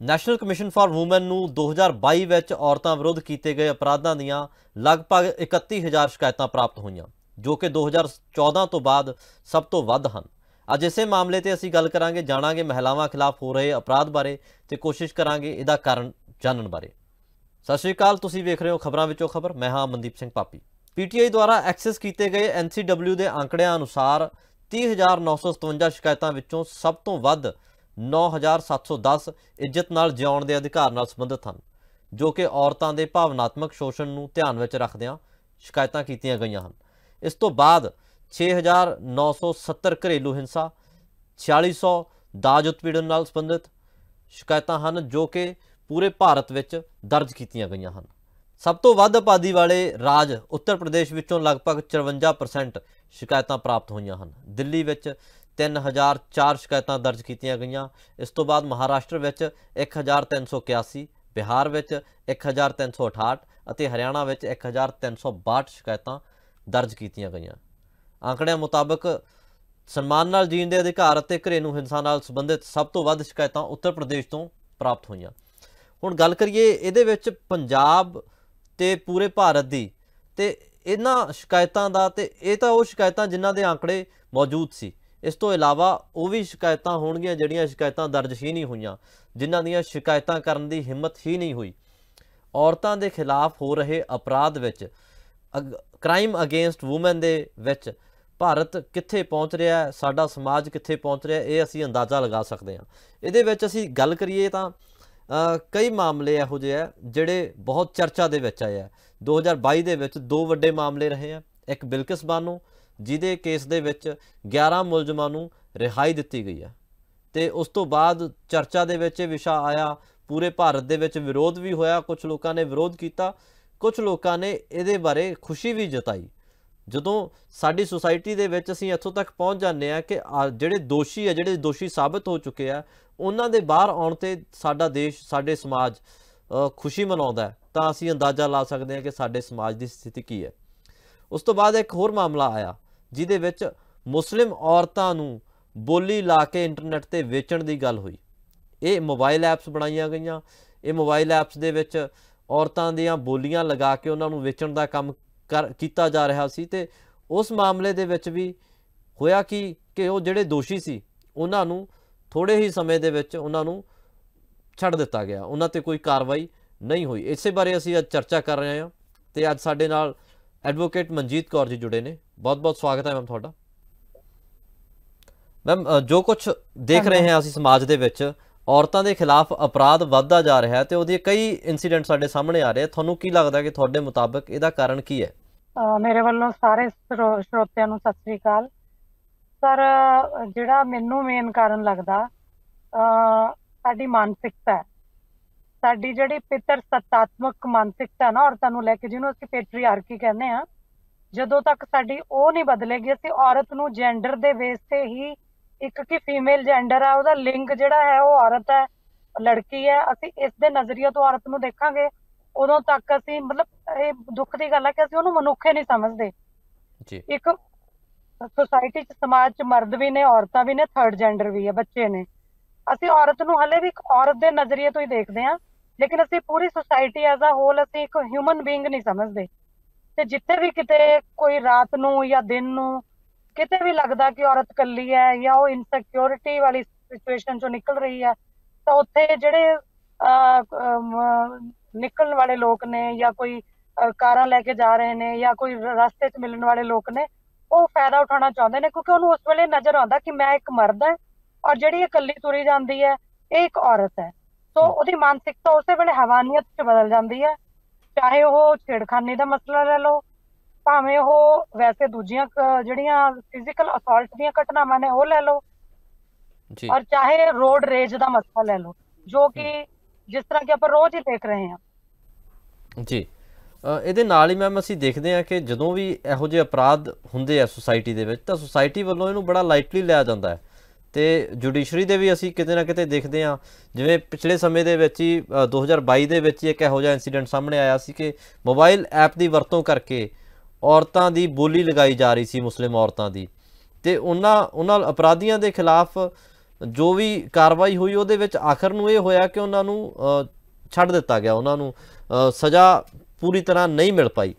National commission for woman ਨੂੰ 2022 ਵਿੱਚ ਔਰਤਾਂ ਵਿਰੁੱਧ ਕੀਤੇ ਗਏ ਅਪਰਾਧਾਂ ਦੀਆਂ ਲਗਭਗ 31000 ਸ਼ਿਕਾਇਤਾਂ ਪ੍ਰਾਪਤ ਹੋਈਆਂ, ਜੋ ਕਿ 2014 ਤੋਂ ਬਾਅਦ ਸਭ ਤੋਂ ਵੱਧ ਹਨ। ਅੱਜ ਇਸੇ ਮਾਮਲੇ ਤੇ ਅਸੀਂ ਗੱਲ ਕਰਾਂਗੇ, ਜਾਣਾਂਗੇ ਮਹਿਲਾਵਾਂ ਖਿਲਾਫ ਹੋ ਰਹੇ ਅਪਰਾਧ ਬਾਰੇ ਤੇ ਕੋਸ਼ਿਸ਼ ਕਰਾਂਗੇ ਇਹਦਾ ਕਾਰਨ ਜਾਣਨ ਬਾਰੇ। ਸਤਿ ਸ਼੍ਰੀ ਅਕਾਲ, ਤੁਸੀਂ ਵੇਖ ਰਹੇ ਹੋ ਖਬਰਾਂ ਵਿੱਚੋਂ ਖਬਰ, ਮੈਂ ਹਾਂ ਮਨਦੀਪ ਸਿੰਘ ਪਾਪੀ। ਪੀਟੀਆਈ ਦੁਆਰਾ ਐਕਸੈਸ ਕੀਤੇ ਗਏ ਐਨਸੀਡਬਲਯੂ ਦੇ ਅੰਕੜਿਆਂ ਅਨੁਸਾਰ 30957 ਸ਼ਿਕਾਇਤਾਂ ਵਿੱਚੋਂ ਸਭ ਤੋਂ ਵੱਧ 9710 ਇੱਜ਼ਤ ਨਾਲ ਜਿਉਣ ਦੇ ਅਧਿਕਾਰ ਨਾਲ ਸੰਬੰਧਿਤ ਹਨ, ਜੋ ਕਿ ਔਰਤਾਂ ਦੇ ਭਾਵਨਾਤਮਕ ਸ਼ੋਸ਼ਣ ਨੂੰ ਧਿਆਨ ਵਿੱਚ ਰੱਖਦਿਆਂ ਸ਼ਿਕਾਇਤਾਂ ਕੀਤੀਆਂ ਗਈਆਂ ਹਨ। ਇਸ ਤੋਂ ਬਾਅਦ 6970 ਘਰੇਲੂ ਹਿੰਸਾ 4600 ਦਾਜ ਉਤਪੀੜਨ ਨਾਲ ਸੰਬੰਧਿਤ ਸ਼ਿਕਾਇਤਾਂ ਹਨ, ਜੋ ਕਿ ਪੂਰੇ ਭਾਰਤ ਵਿੱਚ ਦਰਜ ਕੀਤੀਆਂ ਗਈਆਂ ਹਨ। ਸਭ ਤੋਂ ਵੱਧ ਆਬਾਦੀ ਵਾਲੇ ਰਾਜ ਉੱਤਰ ਪ੍ਰਦੇਸ਼ ਵਿੱਚੋਂ ਲਗਭਗ 54% ਸ਼ਿਕਾਇਤਾਂ ਪ੍ਰਾਪਤ ਹੋਈਆਂ ਹਨ। ਦਿੱਲੀ ਵਿੱਚ 3004 ਸ਼ਿਕਾਇਤਾਂ ਦਰਜ ਕੀਤੀਆਂ ਗਈਆਂ। ਇਸ ਤੋਂ ਬਾਅਦ ਮਹਾਰਾਸ਼ਟਰ ਵਿੱਚ 1381 ਬਿਹਾਰ ਵਿੱਚ 1368 ਅਤੇ ਹਰਿਆਣਾ ਵਿੱਚ 1362 ਸ਼ਿਕਾਇਤਾਂ ਦਰਜ ਕੀਤੀਆਂ ਗਈਆਂ। ਅੰਕੜਿਆਂ ਮੁਤਾਬਕ ਸਨਮਾਨ ਨਾਲ ਜੀਣ ਦੇ ਅਧਿਕਾਰ ਅਤੇ ਘਰੇਲੂ ਹਿੰਸਾ ਨਾਲ ਸੰਬੰਧਿਤ ਸਭ ਤੋਂ ਵੱਧ ਸ਼ਿਕਾਇਤਾਂ ਉੱਤਰ ਪ੍ਰਦੇਸ਼ ਤੋਂ ਪ੍ਰਾਪਤ ਹੋਈਆਂ। ਹੁਣ ਗੱਲ ਕਰੀਏ ਇਹਦੇ ਵਿੱਚ ਪੰਜਾਬ ਤੇ ਪੂਰੇ ਭਾਰਤ ਦੀ, ਤੇ ਇਹਨਾਂ ਸ਼ਿਕਾਇਤਾਂ ਦਾ ਤੇ ਇਹ ਤਾਂ ਉਹ ਸ਼ਿਕਾਇਤਾਂ ਜਿਨ੍ਹਾਂ ਦੇ ਆંકੜੇ ਮੌਜੂਦ ਸੀ। ਇਸ ਤੋਂ ਇਲਾਵਾ ਉਹ ਵੀ ਸ਼ਿਕਾਇਤਾਂ ਹੋਣਗੀਆਂ ਜਿਹੜੀਆਂ ਸ਼ਿਕਾਇਤਾਂ ਦਰਜ ਹੀ ਨਹੀਂ ਹੋਈਆਂ, ਜਿਨ੍ਹਾਂ ਦੀਆਂ ਸ਼ਿਕਾਇਤਾਂ ਕਰਨ ਦੀ ਹਿੰਮਤ ਹੀ ਨਹੀਂ ਹੋਈ। ਔਰਤਾਂ ਦੇ ਖਿਲਾਫ ਹੋ ਰਹੇ ਅਪਰਾਧ ਵਿੱਚ ਕ੍ਰਾਈਮ ਅਗੇਂਸਟ ਔਮਨ ਦੇ ਵਿੱਚ ਭਾਰਤ ਕਿੱਥੇ ਪਹੁੰਚ ਰਿਹਾ ਹੈ, ਸਾਡਾ ਸਮਾਜ ਕਿੱਥੇ ਪਹੁੰਚ ਰਿਹਾ ਇਹ ਅਸੀਂ ਅੰਦਾਜ਼ਾ ਲਗਾ ਸਕਦੇ ਹਾਂ। ਇਹਦੇ ਵਿੱਚ ਅਸੀਂ ਗੱਲ ਕਰੀਏ ਤਾਂ ਕਈ ਮਾਮਲੇ ਇਹੋ ਜਿਹੇ ਆ ਜਿਹੜੇ ਬਹੁਤ ਚਰਚਾ ਦੇ ਵਿੱਚ ਆਏ ਆ 2022 ਦੇ ਵਿੱਚ ਦੋ ਵੱਡੇ ਮਾਮਲੇ ਰਹੇ ਆ ਇੱਕ ਬਿਲਕਿਸ ਬਾਨੋ ਜਿਹਦੇ ਕੇਸ ਦੇ ਵਿੱਚ 11 ਮੁਲਜ਼ਮਾਂ ਨੂੰ ਰਿਹਾਈ ਦਿੱਤੀ ਗਈ ਹੈ। ਤੇ ਉਸ ਤੋਂ ਬਾਅਦ ਚਰਚਾ ਦੇ ਵਿੱਚ ਇਹ ਵਿਸ਼ਾ ਆਇਆ, ਪੂਰੇ ਭਾਰਤ ਦੇ ਵਿੱਚ ਵਿਰੋਧ ਵੀ ਹੋਇਆ ਕੁਝ ਲੋਕਾਂ ਨੇ ਵਿਰੋਧ ਕੀਤਾ ਕੁਝ ਲੋਕਾਂ ਨੇ ਇਹਦੇ ਬਾਰੇ ਖੁਸ਼ੀ ਵੀ ਜਤਾਈ। ਜਦੋਂ ਸਾਡੀ ਸੁਸਾਇਟੀ ਦੇ ਵਿੱਚ ਅਸੀਂ ਇੱਥੋਂ ਤੱਕ ਪਹੁੰਚ ਜਾਂਦੇ ਆ ਕਿ ਜਿਹੜੇ ਦੋਸ਼ੀ ਆ, ਜਿਹੜੇ ਦੋਸ਼ੀ ਸਾਬਤ ਹੋ ਚੁੱਕੇ ਆ, ਉਹਨਾਂ ਦੇ ਬਾਹਰ ਆਉਣ ਤੇ ਸਾਡਾ ਦੇਸ਼, ਸਾਡੇ ਸਮਾਜ ਖੁਸ਼ੀ ਮਨਾਉਂਦਾ ਤਾਂ ਅਸੀਂ ਅੰਦਾਜ਼ਾ ਲਾ ਸਕਦੇ ਹਾਂ ਕਿ ਸਾਡੇ ਸਮਾਜ ਦੀ ਸਥਿਤੀ ਕੀ ਹੈ। ਉਸ ਤੋਂ ਬਾਅਦ ਇੱਕ ਹੋਰ ਮਾਮਲਾ ਆਇਆ। ਜਿਹਦੇ ਵਿੱਚ ਮੁਸਲਿਮ ਔਰਤਾਂ ਨੂੰ ਬੋਲੀ ਲਾ ਕੇ ਇੰਟਰਨੈਟ ਤੇ ਵੇਚਣ ਦੀ ਗੱਲ ਹੋਈ। ਇਹ ਮੋਬਾਈਲ ਐਪਸ ਬਣਾਈਆਂ ਗਈਆਂ। ਇਹ ਮੋਬਾਈਲ ਐਪਸ ਦੇ ਵਿੱਚ ਔਰਤਾਂ ਦੀਆਂ ਬੋਲੀਆਂ ਲਗਾ ਕੇ ਉਹਨਾਂ ਨੂੰ ਵੇਚਣ ਦਾ ਕੰਮ ਕੀਤਾ ਜਾ ਰਿਹਾ ਸੀ ਤੇ ਉਸ ਮਾਮਲੇ ਦੇ ਵਿੱਚ ਵੀ ਹੋਇਆ ਕਿ ਕਿ ਉਹ ਜਿਹੜੇ ਦੋਸ਼ੀ ਸੀ, ਉਹਨਾਂ ਨੂੰ ਥੋੜੇ ਹੀ ਸਮੇਂ ਦੇ ਵਿੱਚ ਉਹਨਾਂ ਨੂੰ ਛੱਡ ਦਿੱਤਾ ਗਿਆ। ਉਹਨਾਂ ਤੇ ਕੋਈ ਕਾਰਵਾਈ ਨਹੀਂ ਹੋਈ। ਇਸੇ ਬਾਰੇ ਅਸੀਂ ਅੱਜ ਚਰਚਾ ਕਰ ਰਹੇ ਹਾਂ ਤੇ ਅੱਜ ਸਾਡੇ ਨਾਲ ਐਡਵੋਕੇਟ ਮਨਜੀਤ ਕੌਰ ਜੀ ਜੁੜੇ ਨੇ। ਬਹੁਤ ਬਹੁਤ ਸਵਾਗਤ ਹੈ ਮੈਮ ਤੁਹਾਡਾ। ਮੈਮ ਜੋ ਕੁਝ ਦੇਖ ਰਹੇ ਹਾਂ ਅਸੀਂ ਸਮਾਜ ਦੇ ਵਿੱਚ, ਔਰਤਾਂ ਦੇ ਖਿਲਾਫ ਅਪਰਾਧ ਵੱਧਦਾ ਜਾ ਰਿਹਾ ਹੈ ਤੇ ਉਹਦੇ ਕਈ ਇਨਸੀਡੈਂਟ ਸਾਡੇ ਸਾਹਮਣੇ ਆ ਰਹੇ ਤੁਹਾਨੂੰ ਕੀ ਲੱਗਦਾ ਕਿ ਤੁਹਾਡੇ ਮੁਤਾਬਕ ਇਹਦਾ ਕਾਰਨ ਕੀ ਹੈ? ਮੇਰੇ ਵੱਲੋਂ ਸਾਰੇ ਸਰੋਤਿਆਂ ਨੂੰ ਸਤਿ ਸ੍ਰੀ ਅਕਾਲ। ਸਰ ਜਿਹੜਾ ਮੈਨੂੰ ਮੇਨ ਕਾਰਨ ਲੱਗਦਾ ਸਾਡੀ ਮਾਨਸਿਕਤਾ ਹੈ। ਸਾਡੀ ਜਿਹੜੀ ਪਿੱਤਰ ਸਤਾਤਮਕ ਮਾਨਸਿਕਤਾ ਨਾ ਔਰਤਾਂ ਨੂੰ ਲੈ ਕੇ ਜਿਹਨੂੰ ਅਸੀਂ ਪੈਟਰੀਆਰਕੀ ਕਹਿੰਦੇ ਆ ਜਦੋਂ ਤੱਕ ਸਾਡੀ ਉਹ ਨਹੀਂ ਬਦਲੇਗੀ ਅਸੀਂ ਔਰਤ ਨੂੰ ਜੈਂਡਰ ਦੇ ਬੇਸ ਤੇ ਹੀ ਇੱਕ ਕਿ ਫੀਮੇਲ ਜੈਂਡਰ ਆ ਉਹਦਾ ਲਿੰਗ ਜਿਹੜਾ ਹੈ ਉਹ ਔਰਤ ਹੈ ਲੜਕੀ ਹੈ ਅਸੀਂ ਇਸ ਦੇ ਨਜ਼ਰੀਏ ਤੋਂ ਔਰਤ ਨੂੰ ਦੇਖਾਂਗੇ ਉਦੋਂ ਤੱਕ ਅਸੀਂ ਮਤਲਬ ਇਹ ਦੁੱਖ ਦੀ ਗੱਲ ਹੈ ਕਿ ਅਸੀਂ ਉਹਨੂੰ ਮਨੁੱਖੇ ਨਹੀਂ ਸਮਝਦੇ। ਜੀ। ਇੱਕ ਸੋਸਾਇਟੀ ਚ ਸਮਾਜ ਚ ਮਰਦ ਵੀ ਨੇ ਔਰਤਾਂ ਵੀ ਨੇ ਥਰਡ ਜੈਂਡਰ ਵੀ ਹੈ ਬੱਚੇ ਨੇ। ਅਸੀਂ ਔਰਤ ਨੂੰ ਹਲੇ ਵੀ ਇੱਕ ਔਰਤ ਦੇ ਨਜ਼ਰੀਏ ਤੋਂ ਹੀ ਦੇਖਦੇ ਹਾਂ। ਲੇਕਿਨ ਅਸੀਂ ਪੂਰੀ ਸੋਸਾਇਟੀ ਐਜ਼ ਅ ਹੋਲ ਅਸੀਂ ਇੱਕ ਹਿਊਮਨ ਬੀਇੰਗ ਨਹੀਂ ਸਮਝਦੇ। ਤੇ ਜਿੱਥੇ ਵੀ ਕਿਤੇ ਕੋਈ ਰਾਤ ਨੂੰ ਜਾਂ ਦਿਨ ਨੂੰ ਕਿਤੇ ਵੀ ਲੱਗਦਾ ਕਿ ਔਰਤ ਕੱਲੀ ਹੈ ਜਾਂ ਉਹ ਇਨਸਿਕਿਉਰਿਟੀ ਵਾਲੀ ਸਿਚੁਏਸ਼ਨ ਚੋਂ ਨਿਕਲ ਰਹੀ ਹੈ, ਤਾਂ ਉੱਥੇ ਜਿਹੜੇ ਨਿਕਲਣ ਵਾਲੇ ਲੋਕ ਨੇ ਜਾਂ ਕੋਈ ਕਾਰਾਂ ਲੈ ਕੇ ਜਾ ਰਹੇ ਨੇ ਜਾਂ ਕੋਈ ਰਸਤੇ 'ਚ ਮਿਲਣ ਵਾਲੇ ਲੋਕ ਨੇ, ਉਹ ਫਾਇਦਾ ਉਠਾਉਣਾ ਚਾਹੁੰਦੇ ਨੇ ਕਿਉਂਕਿ ਉਹਨੂੰ ਉਸ ਵੇਲੇ ਨਜ਼ਰ ਆਉਂਦਾ ਕਿ ਮੈਂ ਇੱਕ ਮਰਦ ਹਾਂ ਔਰ ਜਿਹੜੀ ਇਕੱਲੀ ਤੁਰੀ ਜਾਂਦੀ ਹੈ, ਇਹ ਇੱਕ ਔਰਤ ਹੈ। ਸੋ ਉਹਦੀ ਮਾਨਸਿਕਤਾ ਉਸੇ ਵੇਲੇ ਹਵਾਨੀਅਤ 'ਚ ਬਦਲ ਜਾਂਦੀ ਹੈ। ਚਾਹੇ ਉਹ ਛੇੜਖਾਨੀ ਦਾ ਮਸਲਾ ਲੈ ਲਓ ਭਾਵੇਂ ਉਹ ਵੈਸੇ ਦੂਜੀਆਂ ਜਿਹੜੀਆਂ ਫਿਜ਼ੀਕਲ ਅਸਾਲਟ ਦੀਆਂ ਘਟਨਾਵਾਂ ਨੇ ਉਹ ਲੈ ਲਓ ਜੀ। ਔਰ ਚਾਹੇ ਰੋਡ ਰੇਜ ਦਾ ਮਸਲਾ ਲੈ ਲਓ ਜੋ ਕਿ ਜਿਸ ਤਰ੍ਹਾਂ ਕਿ ਆਪਾਂ ਰੋਜ਼ ਹੀ ਦੇਖ ਰਹੇ ਹਾਂ। ਜੀ। ਇਹਦੇ ਨਾਲ ਹੀ ਮੈਮ ਅਸੀਂ ਦੇਖਦੇ ਹਾਂ ਕਿ ਜਦੋਂ ਵੀ ਇਹੋ ਜਿਹੇ ਅਪਰਾਧ ਹੁੰਦੇ ਆ ਸੁਸਾਇਟੀ ਦੇ ਵਿੱਚ ਤਾਂ ਸੁਸਾਇਟੀ ਵੱਲੋਂ ਇਹਨੂੰ ਬੜਾ ਲਾਈਟਲੀ ਲਿਆ ਜਾਂਦਾ ਹੈ। ਤੇ ਜੁਡੀਸ਼ਰੀ ਦੇ ਵੀ ਅਸੀਂ ਕਿਤੇ ਨਾ ਕਿਤੇ ਦੇਖਦੇ ਹਾਂ। ਜਿਵੇਂ ਪਿਛਲੇ ਸਮੇਂ ਦੇ ਵਿੱਚ ਹੀ 2022 ਦੇ ਵਿੱਚ ਇੱਕ ਇਹੋ ਜਿਹਾ ਇਨਸੀਡੈਂਟ ਸਾਹਮਣੇ ਆਇਆ ਸੀ ਕਿ ਮੋਬਾਈਲ ਐਪ ਦੀ ਵਰਤੋਂ ਕਰਕੇ ਔਰਤਾਂ ਦੀ ਬੋਲੀ ਲਗਾਈ ਜਾ ਰਹੀ ਸੀ, ਮੁਸਲਿਮ ਔਰਤਾਂ ਦੀ। ਤੇ ਉਹਨਾਂ ਉਹਨਾਂ ਅਪਰਾਧੀਆਂ ਦੇ ਖਿਲਾਫ ਜੋ ਵੀ ਕਾਰਵਾਈ ਹੋਈ, ਉਹਦੇ ਵਿੱਚ ਆਖਰ ਨੂੰ ਇਹ ਹੋਇਆ ਕਿ ਉਹਨਾਂ ਨੂੰ ਛੱਡ ਦਿੱਤਾ ਗਿਆ। ਉਹਨਾਂ ਨੂੰ ਸਜ਼ਾ ਪੂਰੀ ਤਰ੍ਹਾਂ ਨਹੀਂ ਮਿਲ ਪਾਈ।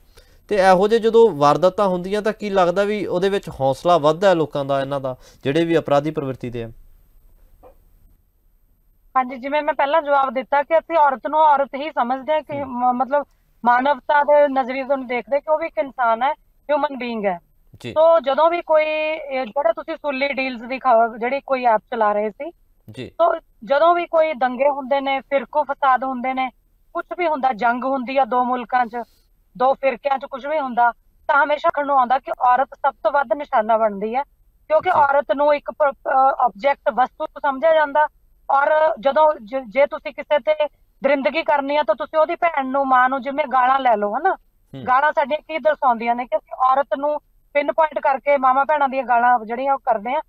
ਤੇ ਇਹੋ ਜਿਹੇ ਜਦੋਂ ਵਾਰਦਾਤਾਂ ਹੁੰਦੀਆਂ ਤਾਂ ਕੀ ਲੱਗਦਾ ਵੀ ਉਹਦੇ ਵਿੱਚ ਹੌਸਲਾ ਵੱਧਦਾ ਹੈ ਲੋਕਾਂ ਦਾ ਇਹਨਾਂ ਦਾ ਜਿਹੜੇ ਵੀ ਅਪਰਾਧੀ ਪ੍ਰਵਿਰਤੀ ਦੇ ਆ? ਹਾਂਜੀ ਜਿਵੇਂ ਮੈਂ ਪਹਿਲਾਂ ਜਵਾਬ ਦਿੱਤਾ ਕਿ ਅਸੀਂ ਔਰਤ ਨੂੰ ਔਰਤ ਹੀ ਸਮਝਦੇ ਹਾਂ ਕਿ ਮਤਲਬ ਮਾਨਵਤਾ ਦੇ ਨਜ਼ਰੀਏ ਤੋਂ ਦੇਖਦੇ ਕਿ ਉਹ ਵੀ ਇੱਕ ਇਨਸਾਨ ਹੈ ਹਿਊਮਨ ਬੀਇੰਗ ਹੈ। ਜੀ। ਸੋ ਜਦੋਂ ਵੀ ਕੋਈ ਜਿਹੜਾ ਤੁਸੀਂ ਸੁੱਲੀ ਡੀਲਸ ਦੀ ਜਿਹੜੀ ਕੋਈ ਐਪ ਚਲਾ ਰਹੇ ਸੀ ਜੀ। ਸੋ ਜਦੋਂ ਵੀ ਕੋਈ ਦੰਗੇ ਹੁੰਦੇ ਨੇ ਫਿਰਕੂ ਫਸਾਦ ਹੁੰਦੇ ਨੇ ਕੁਝ ਵੀ ਹੁੰਦਾ ਜੰਗ ਹੁੰਦੀ ਆ ਦੋ ਮੁਲਕਾਂ 'ਚ ਦੋ ਫਿਰਕਿਆਂ 'ਚ ਕੁਝ ਵੀ ਹੁੰਦਾ ਤਾਂ ਹਮੇਸ਼ਾ ਖਣੂ ਆਉਂਦਾ ਕਿ ਔਰਤ ਸਭ ਤੋਂ ਵੱਧ ਨਿਸ਼ਾਨਾ ਬਣਦੀ ਹੈ ਕਿਉਂਕਿ। ਔਰਤ ਨੂੰ ਇੱਕ ਆਬਜੈਕਟ ਵਸਤੂ ਸਮਝਿਆ ਜਾਂਦਾ ਔਰ ਜਦੋਂ ਜ- ਤੁਸੀਂ ਕਿਸੇ ਤੇ ਦਰਿੰਦਗੀ ਕਰਨੀ ਆ ਤਾਂ ਤੁਸੀਂ ਉਹਦੀ ਭੈਣ ਨੂੰ ਮਾਂ ਨੂੰ ਜਿਵੇਂ ਗਾਲਾਂ ਲੈ ਲਓ ਹਨਾ। ਗਾਲਾਂ ਸਾਡੀਆਂ ਕੀ ਦਰਸਾਉਂਦੀਆਂ ਨੇ ਕਿ ਅਸੀਂ ਔਰਤ ਨੂੰ ਪਿੰਨ ਪੁਆਇੰਟ ਕਰਕੇ ਮਾਮਾ ਭੈਣਾਂ ਦੀਆਂ ਗਾਲਾਂ ਜਿਹੜੀਆਂ ਉਹ ਕਰਦੇ ਆ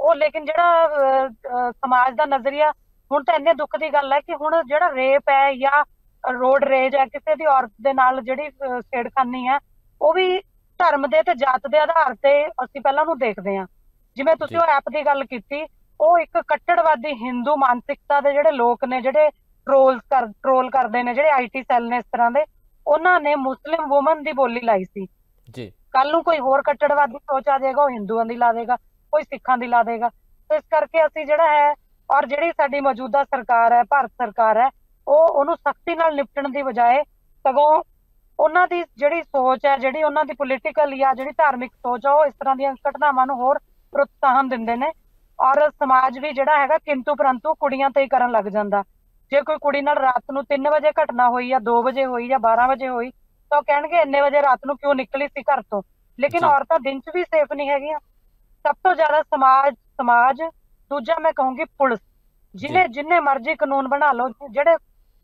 ਉਹ ਲੇਕਿਨ ਜਿਹੜਾ ਸਮਾਜ ਦਾ ਨਜ਼ਰੀਆ ਹੁਣ ਤਾਂ ਇੰਨੇ ਦੁੱਖ ਦੀ ਗੱਲ ਹੈ ਕਿ ਹੁਣ ਜਿਹੜਾ ਰੇਪ ਹੈ ਜਾਂ ਰੋਡ ਰੇਜ ਹੈ ਕਿਸੇ ਦੀ ਔਰਤ ਦੇ ਨਾਲ ਜਿਹੜੀ ਛੇੜਖਾਨੀ ਹੈ ਉਹ ਵੀ ਧਰਮ ਦੇ ਤੇ ਜਾਤ ਦੇ ਆਧਾਰ ਤੇ ਅਸੀਂ ਪਹਿਲਾਂ ਨੂੰ ਦੇਖਦੇ ਹਾਂ। ਜਿਵੇਂ ਤੁਸੀਂ। ਉਹ ਐਪ ਦੀ ਗੱਲ ਕੀਤੀ ਉਹ ਇੱਕ ਕੱਟੜਵਾਦੀ ਹਿੰਦੂ ਮਾਨਸਿਕਤਾ ਦੇ ਜਿਹੜੇ ਲੋਕ ਨੇ ਜਿਹੜੇ ਟ੍ਰੋਲਸ ਕਰ ਟ੍ਰੋਲ ਕਰਦੇ ਨੇ ਜਿਹੜੇ ਆਈਟੀ ਸੈੱਲ ਨੇ ਇਸ ਤਰ੍ਹਾਂ ਦੇ ਉਹਨਾਂ ਨੇ ਮੁਸਲਿਮ ਔਮਨ ਦੀ ਬੋਲੀ ਲਾਈ ਸੀ। ਜੀ। ਕੱਲ ਨੂੰ ਕੋਈ ਹੋਰ ਕੱਟੜਵਾਦੀ ਸੋਚ ਆ ਜਾਏਗਾ ਉਹ ਹਿੰਦੂਆਂ ਦੀ ਲਾ ਦੇਗਾ ਕੋਈ ਸਿੱਖਾਂ ਦੀ ਲਾ ਦੇਗਾ। ਇਸ ਕਰਕੇ ਅਸੀਂ ਜਿਹੜਾ ਹੈ ਔਰ ਜਿਹੜੀ ਸਾਡੀ ਮੌਜੂਦਾ ਸਰਕਾਰ ਹੈ ਭਾਰਤ ਸਰਕਾਰ ਹੈ ਉਹ ਉਹਨੂੰ ਸਖਤੀ ਨਾਲ ਨਿਪਟਣ ਦੀ ਬਜਾਏ ਸਗੋਂ ਉਹਨਾਂ ਦੀ ਜਿਹੜੀ ਸੋਚ ਹੈ ਜਿਹੜੀ ਉਹਨਾਂ ਦੀ ਪੋਲੀਟੀਕਲ ਜਾਂ ਜਿਹੜੀ ਧਾਰਮਿਕ ਸੋਚ ਆ ਉਹ ਇਸ ਤਰ੍ਹਾਂ ਦੀਆਂ ਘਟਨਾਵਾਂ ਨੂੰ ਹੋਰ ਪ੍ਰੋਤਸਾਹਨ ਦਿੰਦੇ ਨੇ ਔਰ ਸਮਾਜ ਵੀ ਜਿਹੜਾ ਹੈਗਾ ਕਿੰਤੂ ਪਰੰਤੂ ਕੁੜੀਆਂ ਤੇ ਹੀ ਕਰਨ ਲੱਗ ਜਾਂਦਾ। ਜੇ ਕੋਈ ਕੁੜੀ ਨਾਲ ਰਾਤ ਨੂੰ 3 ਵਜੇ ਘਟਨਾ ਹੋਈ ਜਾਂ 2 ਵਜੇ ਹੋਈ ਜਾਂ 12 ਵਜੇ ਹੋਈ ਤਾਂ ਕਹਿਣਗੇ ਇੰਨੇ ਵਜੇ ਰਾਤ ਨੂੰ ਕਿਉਂ ਨਿਕਲੀ ਸੀ ਘਰ ਤੋਂ? ਲੇਕਿਨ। ਔਰਤਾਂ ਦਿਨ 'ਚ ਵੀ ਸੇਫ ਨਹੀਂ ਹੈਗੀਆਂ। ਸਭ ਤੋਂ ਜ਼ਿਆਦਾ ਸਮਾਜ ਸਮਾਜ ਦੂਜਾ ਮੈਂ ਕਹੂੰਗੀ ਪੁਲਿਸ। ਜਿਹਨੇ ਜਿੰਨੇ ਮਰਜ਼ੀ ਕਾਨੂੰਨ ਬਣਾ ਲਓ ਜਿਹੜੇ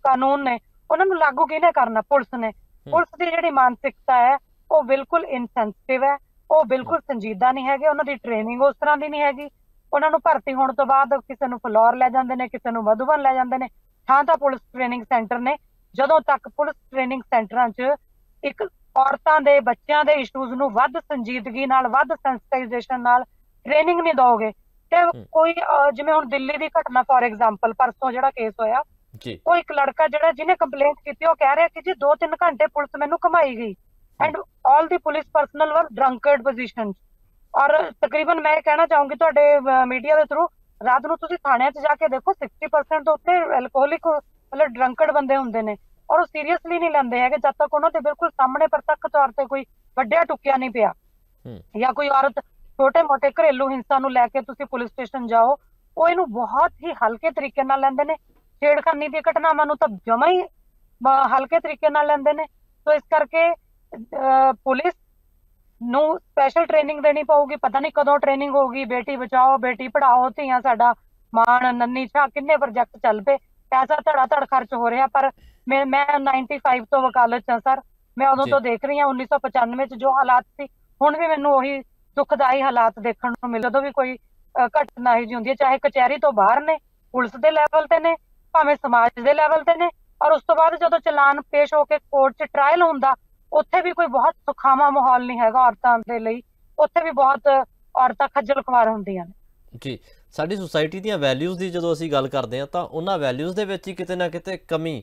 ਕਾਨੂੰਨ ਨੇ ਉਹਨਾਂ ਨੂੰ ਲਾਗੂ ਕਿਹਨੇ ਕਰਨਾ? ਪੁਲਿਸ ਨੇ। ਪੁਲਿਸ ਦੀ ਜਿਹੜੀ ਮਾਨਸਿਕਤਾ ਹੈ ਉਹ ਬਿਲਕੁਲ ਇਨਸੈਂਸਿਟਿਵ ਹੈ। ਉਹ ਬਿਲਕੁਲ ਸੰਜੀਦਾ ਨਹੀਂ ਹੈਗੇ ਉਹਨਾਂ ਦੀ ਟ੍ਰੇਨਿੰਗ ਉਸ ਤਰ੍ਹਾਂ ਦੀ ਨਹੀਂ ਹੈਗੀ। ਉਹਨਾਂ ਨੂੰ ਭਰਤੀ ਹੋਣ ਤੋਂ ਬਾਅਦ ਕਿਸੇ ਨੂੰ ਫਲੋਰ ਲੈ ਜਾਂਦੇ ਨੇ ਕਿਸੇ ਨੂੰ ਮਧੂਬਨ ਲੈ ਜਾਂਦੇ ਨੇ। ਥਾਂ ਤਾਂ ਪੁਲਿਸ ਟ੍ਰੇਨਿੰਗ ਸੈਂਟਰ ਨੇ। ਜਦੋਂ ਤੱਕ ਪੁਲਿਸ ਟ੍ਰੇਨਿੰਗ ਸੈਂਟਰਾਂ 'ਚ ਇੱਕ ਔਰਤਾਂ ਦੇ ਬੱਚਿਆਂ ਦੇ ਇਸ਼ੂਜ਼ ਨੂੰ ਵੱਧ ਸੰਜੀਦਗੀ ਨਾਲ ਵੱਧ ਸੈਂਸਿਟਾਈਜੇਸ਼ਨ ਨਾਲ ਟ੍ਰੇਨਿੰਗ ਨਹੀਂ ਦੋਗੇ ਤੇ ਕੋਈ ਜਿਵੇਂ ਹੁਣ ਦਿੱਲੀ ਦੀ ਘਟਨਾ ਫੋਰ ਐਗਜ਼ਾਮਪਲ ਪਰਸੋਂ ਜਿਹੜਾ ਕੇਸ ਹੋਇਆ ਜੀ। ਉਹ ਇੱਕ ਲੜਕਾ ਜਿਹੜਾ ਜਿਹਨੇ ਕੰਪਲੇਂਟ ਕੀਤੀ ਉਹ ਕਹਿ ਰਿਹਾ ਕਿ ਜੀ 2-3 ਘੰਟੇ ਪੁਲਿਸ ਮੈਨੂੰ ਘਮਾਈ ਗਈ। ਐਂਡ 올 ਦੀ ਪੁਲਿਸ ਪਰਸਨਲ ਵਰ ਡਰੰਕਰਡ ਪੋਜੀਸ਼ਨ ਔਰ ਤਕਰੀਬਨ ਮੈਂ ਕਹਿਣਾ ਚਾਹੂੰਗੀ ਤੁਹਾਡੇ ਮੀਡੀਆ ਦੇ ਥਰੂ ਰਾਤ ਨੂੰ ਤੁਸੀਂ ਥਾਣਿਆਂ 'ਚ ਜਾ ਕੇ ਦੇਖੋ 60% ਤੋਂ ਉੱਤੇ ਐਲਕੋਹਲਿਕ ਮਤਲਬ ਡਰੰਕਰਡ ਬੰਦੇ ਹੁੰਦੇ ਨੇ। ਔਰ ਉਹ ਸੀਰੀਅਸਲੀ ਨਹੀਂ ਲੈਂਦੇ ਹੈਗੇ ਜਦ ਤੱਕ ਉਹਨਾਂ ਦੇ ਬਿਲਕੁਲ ਸਾਹਮਣੇ ਪ੍ਰਤੱਖ ਤੌਰ ਤੇ ਕੋਈ ਵੱਡਿਆ ਟੁੱਕਿਆ ਨਹੀਂ ਪਿਆ। ਹੂੰ। ਜਾਂ ਕੋਈ ਔਰਤ ਛੋਟੇ-ਮੋਟੇ ਘਰੇਲੂ ਹਿੰਸਾ ਨੂੰ ਲੈ ਕੇ ਤੁਸੀਂ ਪੁਲਿਸ ਸਟੇਸ਼ਨ ਜਾਓ ਉਹ ਇਹਨੂੰ ਬਹੁਤ ਹੀ ਹਲਕੇ ਤਰੀਕੇ ਨਾਲ ਲੈਂਦੇ ਨੇ। ਛੇੜਖਾਨੀ ਦੀ ਘਟਨਾਵਾਂ ਨੂੰ ਤਾਂ ਜਮਾ ਹੀ ਹਲਕੇ ਤਰੀਕੇ ਨਾਲ ਲੈਂਦੇ ਨੇ। ਸੋ ਇਸ ਕਰਕੇ ਪੁਲਿਸ ਨੂੰ ਸਪੈਸ਼ਲ ਟ੍ਰੇਨਿੰਗ ਦੇਣੀ ਪਊਗੀ। ਪਤਾ ਨਹੀਂ ਕਦੋਂ ਟ੍ਰੇਨਿੰਗ ਹੋਊਗੀ। ਬੇਟੀ ਬਚਾਓ ਬੇਟੀ ਪੜਾਓ ਧੀਆਂ ਸਾਡਾ ਮਾਣ ਨੰਨੀ ਛਾ ਕਿੰਨੇ ਪ੍ਰੋਜੈਕਟ ਚੱਲ ਪਏ। ਪੈਸਾ ਧੜਾ ਧੜ ਖਰਚ ਹੋ ਰਿਹਾ ਪਰ ਮੈਂ ਮੈਂ 95 ਤੋਂ ਵਕਾਲਤ ਚ ਹਾਂ ਸਰ। ਮੈਂ ਉਦੋਂ। ਤੋਂ ਦੇਖ ਰਹੀ ਹਾਂ 1995 ਚ ਜੋ ਹਾਲਾਤ ਸੀ ਹੁਣ ਵੀ ਮੈਨੂੰ ਉਹੀ ਦੁਖਦਾਈ ਹਾਲਾਤ ਦੇਖਣ ਨੂੰ ਮਿਲੇ। ਜਦੋਂ ਵੀ ਕੋਈ ਘਟਨਾ ਜਿਹੀ ਹੁੰਦੀ ਹੈ ਚਾਹੇ ਕਚਹਿਰੀ ਤੋਂ ਬਾਹਰ ਨੇ ਪੁਲਿਸ ਦੇ ਲੈਵਲ ਤੇ ਨੇ ਭਾਵੇਂ ਸਮਾਜ ਦੇ ਲੈਵਲ ਤੇ ਨੇ ਔਰ ਉਸ ਤੋਂ ਬਾਅਦ ਜਦੋਂ ਚਲਾਨ ਪੇਸ਼ ਹੋ ਕੇ ਕੋਰਟ 'ਚ ਟ੍ਰਾਇਲ ਹੁੰਦਾ, ਉੱਥੇ ਵੀ ਕੋਈ ਬਹੁਤ ਸੁਖਾਵਾਂ ਮਾਹੌਲ ਨਹੀਂ ਹੈਗਾ ਔਰਤਾਂ ਦੇ ਲਈ। ਉੱਥੇ ਵੀ ਬਹੁਤ ਔਰਤਾਂ ਖੱਜਲ ਖੁਆਰ ਹੁੰਦੀਆਂ ਨੇ। ਜੀ, ਸਾਡੀ ਸੁਸਾਇਟੀ ਦੀਆਂ ਵੈਲਿਊਜ਼ ਦੀ ਜਦੋਂ ਅਸੀਂ ਗੱਲ ਕਰਦੇ ਹਾਂ, ਤਾਂ ਉਹਨਾਂ ਵੈਲਿਊਜ਼ ਦੇ ਵਿੱਚ ਹੀ ਕਿਤੇ ਨਾ ਕਿਤੇ ਕਮੀ,